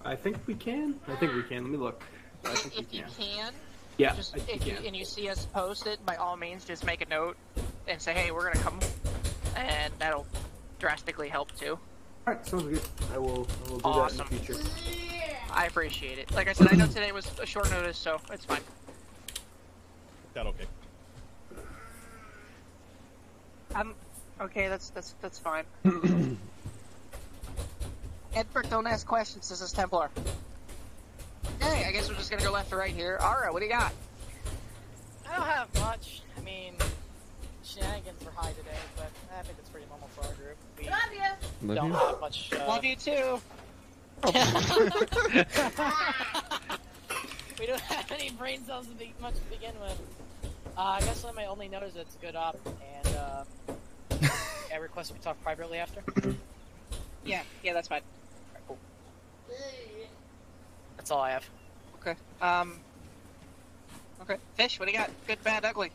I think we can. I think we can. Let me look. I think we If you can. Can, Yeah, just I if you, can. and you see us post it, by all means, just make a note and say, "Hey, we're gonna come," and that'll drastically help too. All right, sounds good. I will. I will do Awesome. that in the future. I appreciate it. Like I said, I know today was a short notice, so it's fine. That okay. Um, okay, that's that's that's fine. <clears throat> Edward, don't ask questions. This is Templar. Okay, I guess we're just gonna go left or right here. Alright, what do you got? I don't have much. I mean, shenanigans were high today, but I think it's pretty normal for our group. We Love don't you. have much. Uh, Love you too. <laughs> we don't have any brain cells to be much to begin with. Uh, I guess my only note is it's a good op, and uh, <laughs> I request we talk privately after. Yeah, yeah, that's fine. That's all I have. Okay. Um. Okay, fish. What do you got? Good, bad, ugly.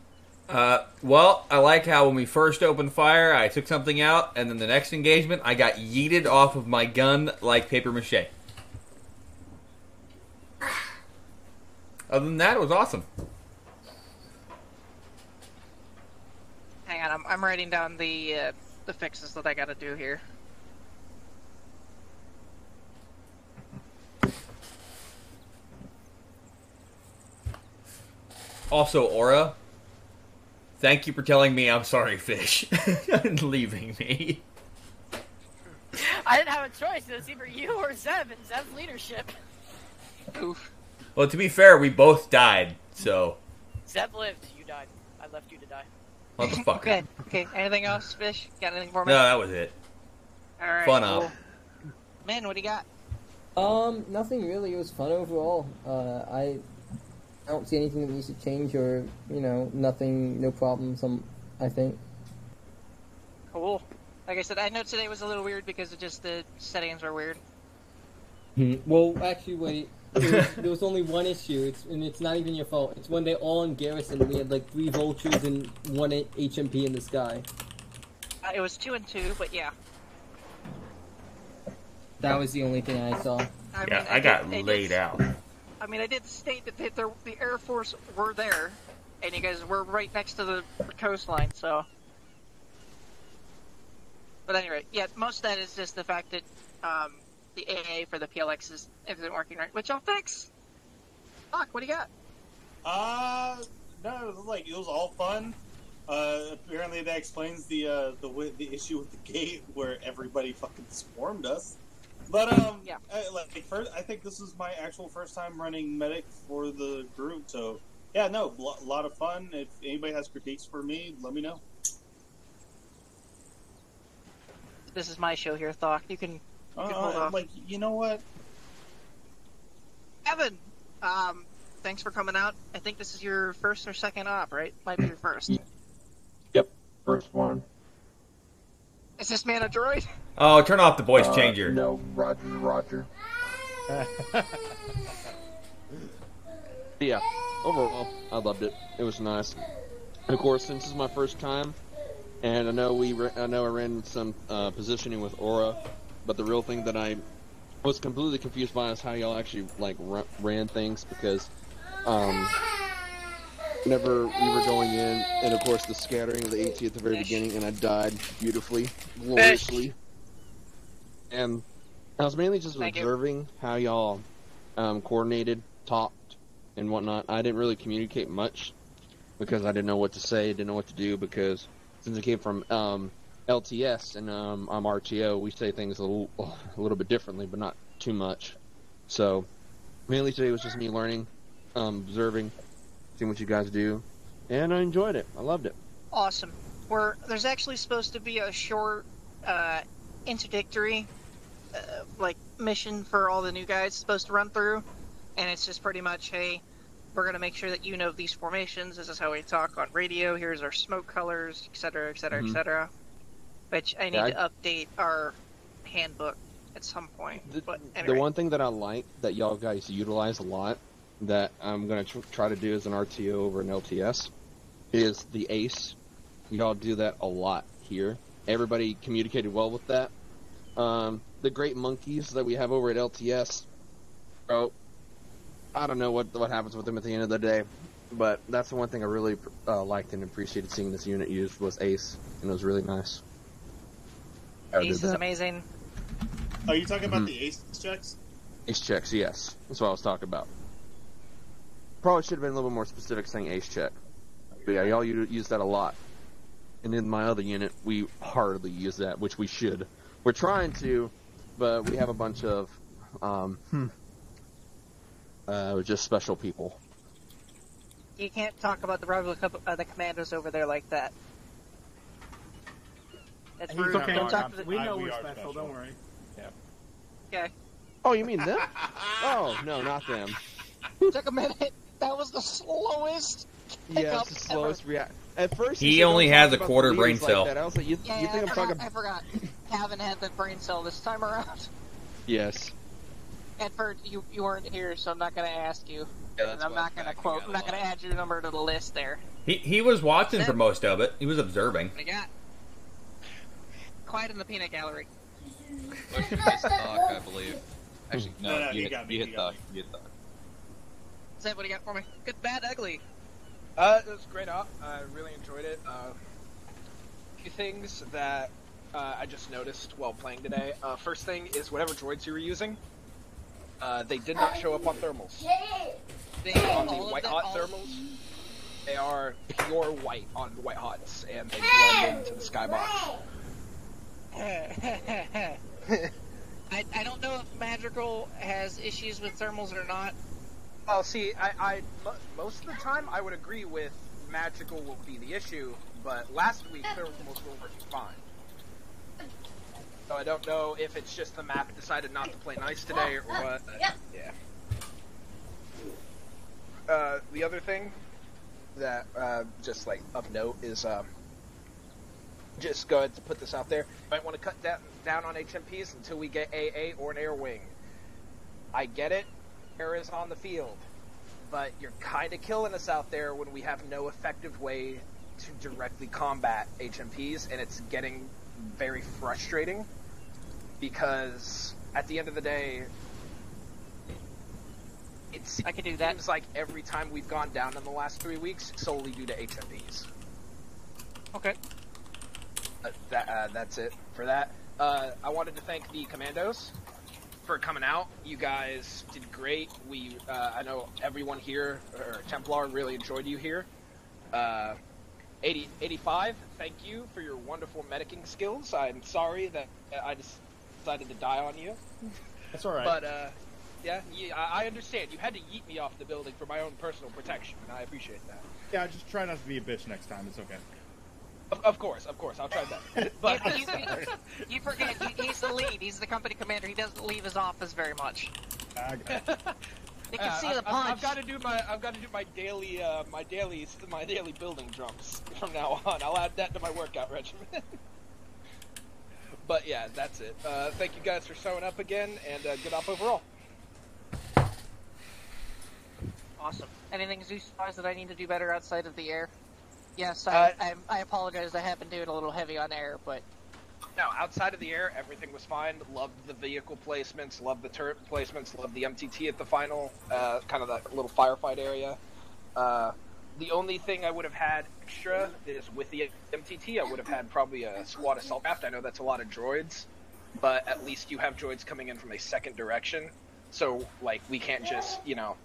Uh, well, I like how when we first opened fire, I took something out, and then the next engagement, I got yeeted off of my gun like paper mache. Other than that, it was awesome. Hang on, I'm, I'm writing down the uh, the fixes that I gotta do here. Also, Aura, thank you for telling me I'm sorry, fish, <laughs> and leaving me. I didn't have a choice. It was either you or Zev, and Zev's leadership. Oof. Well, to be fair, we both died, so Zev lived. You died. I left you to die. motherfucker. Okay. Okay. Anything else, fish? Got anything for me? No, that was it. All right. Fun cool. up. Man, what do you got? Um, nothing really. It was fun overall. Uh, I I don't see anything that needs to change, or you know, nothing, no problems. Um, I think. Cool. Like I said, I know today was a little weird because of just the settings were weird. Well, actually, wait. There was, there was only one issue, it's, and it's not even your fault. It's when they all in garrison. and We had like three vultures and one HMP in the sky. Uh, it was two and two, but yeah. That was the only thing I saw. I Yeah, mean, I got did- laid did- out. I mean, I did state that the, the, the Air Force were there, and you guys were right next to the coastline, so. But anyway, yeah, most of that is just the fact that um, the AA for the PLX is isn't working right, which I'll fix. Fuck, what do you got? Uh, no, it was like it was all fun. Uh, apparently that explains the uh, the the issue with the gate where everybody fucking swarmed us. But um, yeah, I, like first, I think this is my actual first time running medic for the group. So yeah, no, a lot of fun. If anybody has critiques for me, let me know. This is my show here, Thok. You can, you can hold Uh, off. like you know what? Evan, um, thanks for coming out. I think this is your first or second op, right? Might be your first. Yep, first one. Is this man a droid? Oh, turn off the voice Uh, changer. No, Roger, Roger. yeah, overall, I loved it. It was nice. Of course, since this is my first time, and I know we, ra- I know I ran some uh, positioning with Aura, but the real thing that I was completely confused by is how y'all actually like ra- ran things because, um, whenever we were going in, and of course the scattering of the AT at the very beginning, and I died beautifully, gloriously, and I was mainly just Thank you. observing how y'all um, coordinated, talked, and whatnot. I didn't really communicate much because I didn't know what to say, didn't know what to do because since I came from um, LTS and um, I'm RTO, we say things a little, a little bit differently, but not too much. So mainly today was just me learning, um, observing, seeing what you guys do, and I enjoyed it. I loved it. Awesome. We're, there's actually supposed to be a short uh, interdictory uh, like mission for all the new guys supposed to run through, and it's just pretty much, hey, we're gonna make sure that you know these formations. This is how we talk on radio. Here's our smoke colors, etc., etc., etc. Which I need Yeah, I- to update our handbook at some point. but anyway, The one thing that I like that y'all guys utilize a lot that I'm going to tr- try to do as an RTO over an LTS is the ACE. Y'all do that a lot here. Everybody communicated well with that. Um, the great monkeys that we have over at LTS, bro, I don't know what what happens with them at the end of the day, but that's the one thing I really uh, liked and appreciated seeing this unit used was ACE, and it was really nice. I Ace is that. amazing. Are you talking about Mhm. the ace checks? Ace checks, yes. That's what I was talking about. Probably should have been a little more specific saying ace check. But yeah, y'all use that a lot. And in my other unit, we hardly use that, which we should. We're trying to, but we have a bunch of, um, hmm, uh, just special people. You can't talk about the Republic of uh, the commandos over there like that. That's It's rude. okay. Don't talk to the. We know we're special. Don't worry. Okay. Oh, you mean them? <laughs> oh, no, not them. Took a minute. That was the slowest. Yeah, it's the slowest react. At first, He only talk has a quarter the brain cell. Like. I was like, you, Yeah, you think I I'm forgot, talking? I forgot. <laughs> Haven't had the brain cell this time around. Yes. Edford, you you weren't here, so I'm not gonna ask you. Yeah, and I'm not gonna quote. I'm not gonna add your number to the list there. He he was watching for most of it. He was observing. What do got? Quiet in the peanut gallery. Motion based talk, I believe. Actually, no, No, no, you, he hit, got me, you he hit got talk. You hit talk. Zed, what do you got for me? Good, bad, ugly. Uh, it was great op. I really enjoyed it. Uh, a few things that uh, I just noticed while playing today. Uh, first thing is whatever droids you were using, uh, they did not show up on thermals. They, on the white hot thermals, they are pure white on the white hots, and they blend into the skybox. <laughs> I, I don't know if Magical has issues with thermals or not. Well, see, I, I mo- most of the time I would agree with magical will be the issue, but last week thermals were working fine. So I don't know if it's just the map decided not to play nice today or what. Uh, yeah. Uh, the other thing that uh, just like of note is um, just go ahead to put this out there. You might want to cut that down on HMPs until we get AA or an air wing. I get it. Air is on the field, but you're kind of killing us out there when we have no effective way to directly combat HMPs, and it's getting very frustrating because at the end of the day, it's I can do that. Seems like every time we've gone down in the last three weeks, solely due to HMPs. Okay. Uh, that uh, that's it for that. Uh, I wanted to thank the commandos for coming out. You guys did great. We uh, I know everyone here or Templar really enjoyed you here. Uh, 80, 85, thank you for your wonderful medicing skills. I'm sorry that I just decided to die on you. That's all right. But uh, yeah, I understand. You had to yeet me off the building for my own personal protection, and I appreciate that. Yeah, just try not to be a bitch next time. It's okay. Of, of course, of course, I'll try that. <laughs> But you, you, you forget, he, he's the lead. He's the company commander. He doesn't leave his office very much. <laughs> They can Uh, see I- the I've- punch. I've got to do my I've got to do my daily uh, my daily my daily building jumps from now on. I'll add that to my workout regimen. <laughs> but yeah, that's it. Uh, thank you guys for showing up again, and uh, good up overall. Awesome. Anything Zeus-wise that I need to do better outside of the air? Yes, I, Uh, I, I apologize. I have been doing a little heavy on air, but No, outside of the air, everything was fine. Loved the vehicle placements, loved the turret placements, loved the MTT at the final, uh, kind of that little firefight area. Uh, the only thing I would have had extra is with the MTT, I would have had probably a squad assault craft. I know that's a lot of droids, but at least you have droids coming in from a second direction. So, like, we can't just, you know,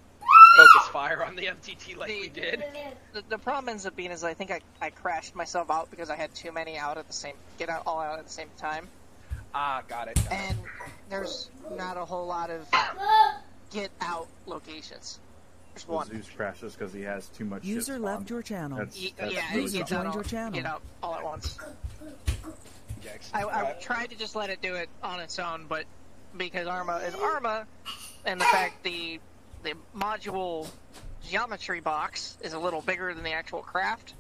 focus fire on the MTT like we did. the, the problem ends up being is I think I, I crashed myself out because I had too many out at the same get out all out at the same time, Ah, got it. got it. and there's not a whole lot of get out locations. There's So one. Zeus crashes because he has too much. User left spawned. your channel. That's, Y- that's yeah, really it User gets out joined your channel. Get out all at once. I, I tried to just let it do it on its own, but because Arma is Arma, and the fact the the module geometry box is a little bigger than the actual craft,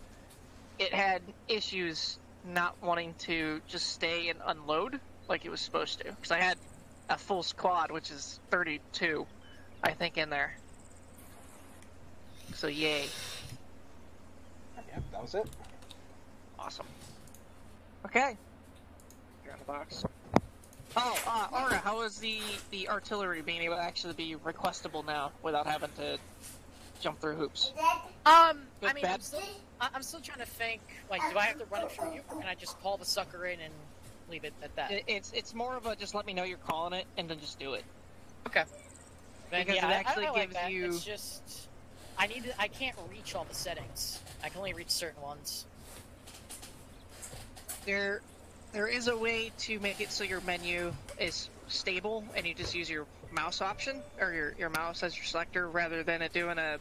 it had issues not wanting to just stay and unload like it was supposed to. Because I had a full squad, which is 32, I think, in there. So yay, Yeah, that was it. awesome. Okay, you're on the box. Oh, uh, Aura, how is the, the artillery being able to actually be requestable now without having to jump through hoops? Um, Good, I mean, I'm still, I- I'm still trying to think. Like, do I have to run it through you, or can I just call the sucker in and leave it at that? It, it's it's more of a just let me know you're calling it and then just do it. Okay. Then, Because yeah, it actually like gives that. you- It's just I need. To, I can't reach all the settings. I can only reach certain ones. There there is a way to make it so your menu is stable and you just use your mouse option or your, your mouse as your selector rather than it doing a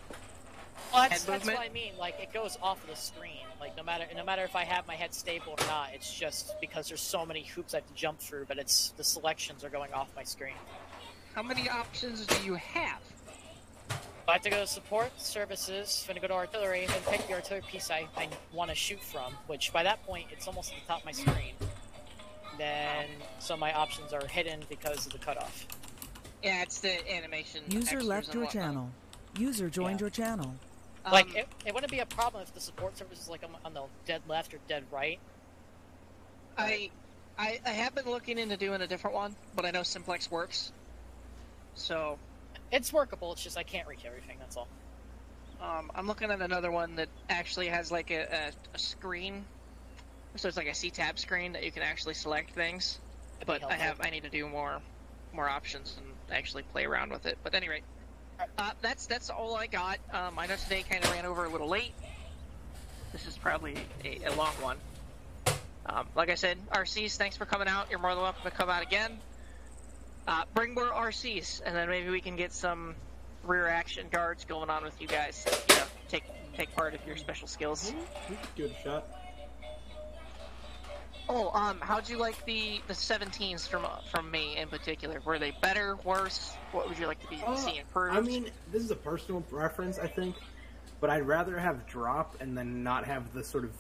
Well, head that's, that's what I mean. Like, it goes off the screen. Like, no matter no matter if I have my head stable or not, it's just because there's so many hoops I have to jump through. But it's the selections are going off my screen. How many options do you have? I have to go to support services, I'm gonna go to artillery, and then pick the artillery piece I, I want to shoot from. Which by that point, it's almost at the top of my screen. Then some of my options are hidden because of the cutoff. Yeah, it's the animation. User left your whatnot. channel. User joined your channel. like Um, it, it wouldn't be a problem if the support service is like on, on the dead left or dead right. I, I I have been looking into doing a different one, but I know Simplex works. So It's workable. It's just I can't reach everything. That's all. um, I'm looking at another one that actually has like a, a, a screen. So it's like a C-tab screen that you can actually select things. But I have I need to do more more options and actually play around with it. But anyway, uh, that's that's all I got. Um, I know today kind of ran over a little late. This is probably a, a long one. Um, like I said, RCs, thanks for coming out. You're more than welcome to come out again. Uh, bring more RCs, and then maybe we can get some rear action guards going on with you guys. You know, take take part of your special skills. We could give it a shot. Oh, um, how'd you like the the 17s from from me in particular? Were they better, worse? What would you like to be Uh, see improved? I mean, this is a personal preference, I think, but I'd rather have drop and then not have the sort of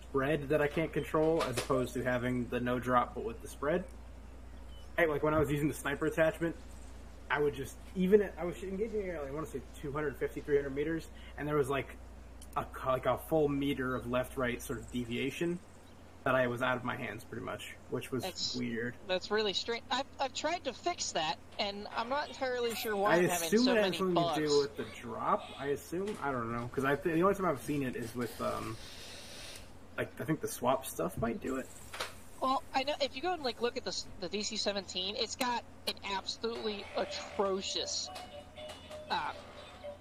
spread that I can't control, as opposed to having the no drop but with the spread. Hey, like when I was using the sniper attachment, I would just even at, I was engaging at, like, I want to say 250, 300 meters, and there was like a like a full meter of left right sort of deviation. That I was out of my hands pretty much, which was That's- weird. That's really strange. I've, I've tried to fix that, and I'm not entirely sure why I I'm having assume so it has many something to do with the drop. I assume I don't know because I th- the only time I've seen it is with um, like I think the swap stuff might do it. Well, I know if you go and like look at the the DC-17, it's got an absolutely atrocious uh,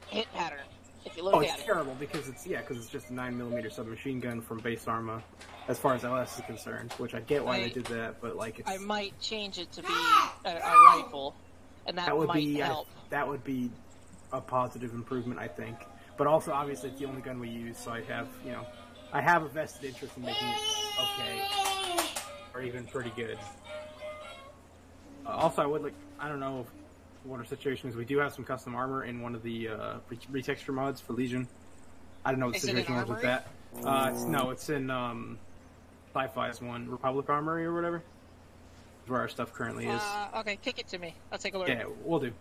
hit pattern. If you look Oh, at it's it, terrible because it's yeah because it's just a nine millimeter submachine gun from base arma, as far as LS is concerned. Which I get why I- they did that, but like it's, I might change it to be a, a rifle, and that, that would might be I- help. that would be a positive improvement, I think. But also, obviously, it's the only gun we use, so I have you know I have a vested interest in making it okay or even pretty good. Uh, also, I would like I don't know what our situation is. We do have some custom armor in one of the uh, retexture mods for Legion. I don't know what the Is situation was with that. Uh, it's, no, it's in um, Sci-Fi's one, Republic Armory or whatever. Is where our stuff currently is. Uh, okay, kick it to me. I'll take a look. Yeah, we'll do.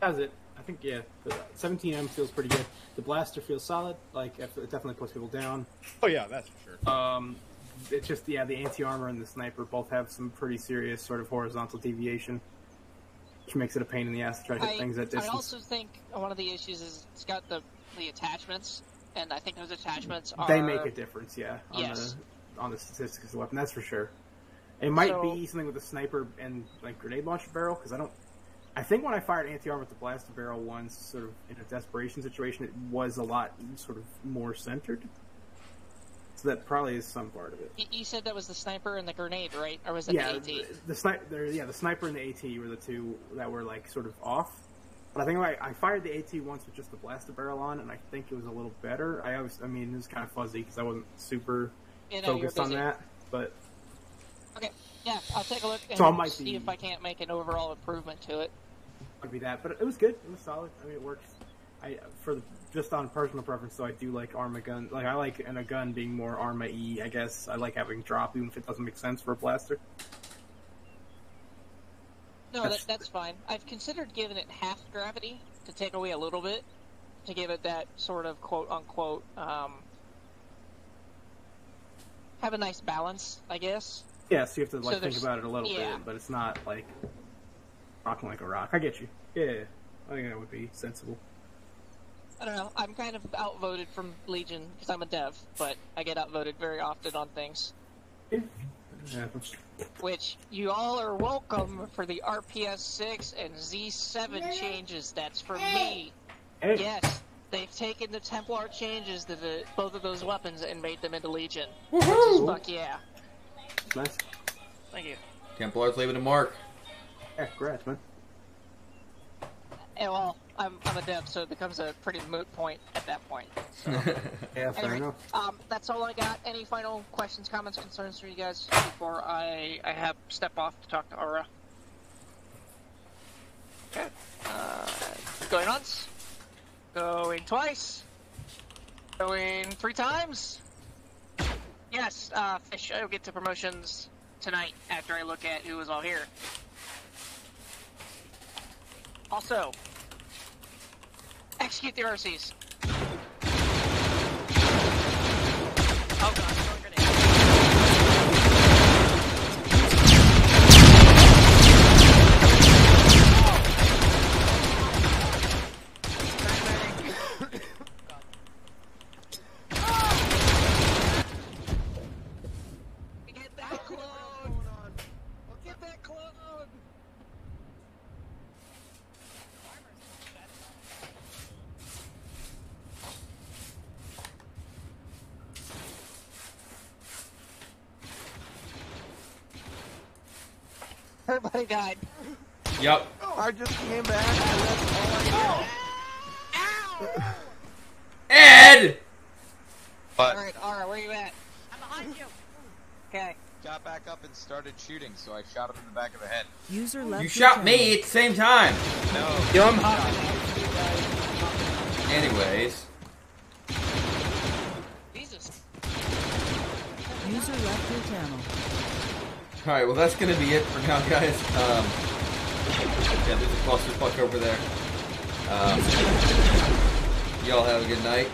That's it. I think yeah, the 17M feels pretty good. The blaster feels solid. Like it definitely puts people down. Oh yeah, that's for sure. Um, it's just yeah, the anti armor and the sniper both have some pretty serious sort of horizontal deviation, which makes it a pain in the ass to try to hit I, things at I also think one of the issues is it's got the the attachments, and I think those attachments are They make a difference, yeah, on Yes. the on the statistics of the weapon. That's for sure. It might So- be something with the sniper and like grenade launcher barrel because I don't. I think when I fired anti armor with the blaster barrel once, sort of in a desperation situation, it was a lot sort of more centered. That probably is some part of it. You- said that was the sniper and the grenade, right? Or was it yeah, the AT? the, the sniper, yeah, the sniper and the AT were the two that were like sort of off. But I think I, I fired the AT once with just the blaster barrel on, and I think it was a little better. I always, I mean, it was kind of fuzzy because I wasn't super You know, focused on that. But Okay, yeah, I'll take a look and So I might see be- if I can't make an overall improvement to it. would be that. But it was good. It was solid. I mean, it works. I for the, just on personal preference, though, I do like Arma gun. Like I like in a gun being more Arma E. I guess I like having drop, even if it doesn't make sense for a blaster. No, That's- that, that's fine. I've considered giving it half gravity to take away a little bit, to give it that sort of quote unquote um, have a nice balance, I guess. Yeah, so you have to So like think about it a little yeah. bit, but it's not like rocking like a rock. I get you. Yeah, I think that would be sensible. I don't know. I'm kind of outvoted from Legion because I'm a dev, but I get outvoted very often on things. Yeah. Which you all are welcome for the RPS 6 and Z7 changes. That's for me. Hey. Yes, they've taken the Templar changes to the, both of those weapons and made them into Legion. Woohoo! Which is fuck yeah. Nice. Thank you. Templars leaving a mark. Yeah, congrats, man. And well, I'm, I'm a dev, so it becomes a pretty moot point at that point. <laughs> yeah, fair Anyway, enough. um, that's all I got. Any final questions, comments, concerns for you guys before I I have step off to talk to Aura? Okay. Uh, going once. Going twice. Going three times. Yes, uh, Fish, I'll get to promotions tonight after I look at who was all here. Also, execute the RCs. Everybody died. Yep. I just came back and that's all I oh. Ed! But Alright, Aura, where you at? I'm behind you. Okay. Got back up and started shooting, so I shot him in the back of the head. User left You shot me at the same time. No. Yo, Anyways. Jesus. User left your channel. Alright, well that's gonna be it for now, guys. Um, yeah, there's a clusterfuck over there. Um, y'all have a good night.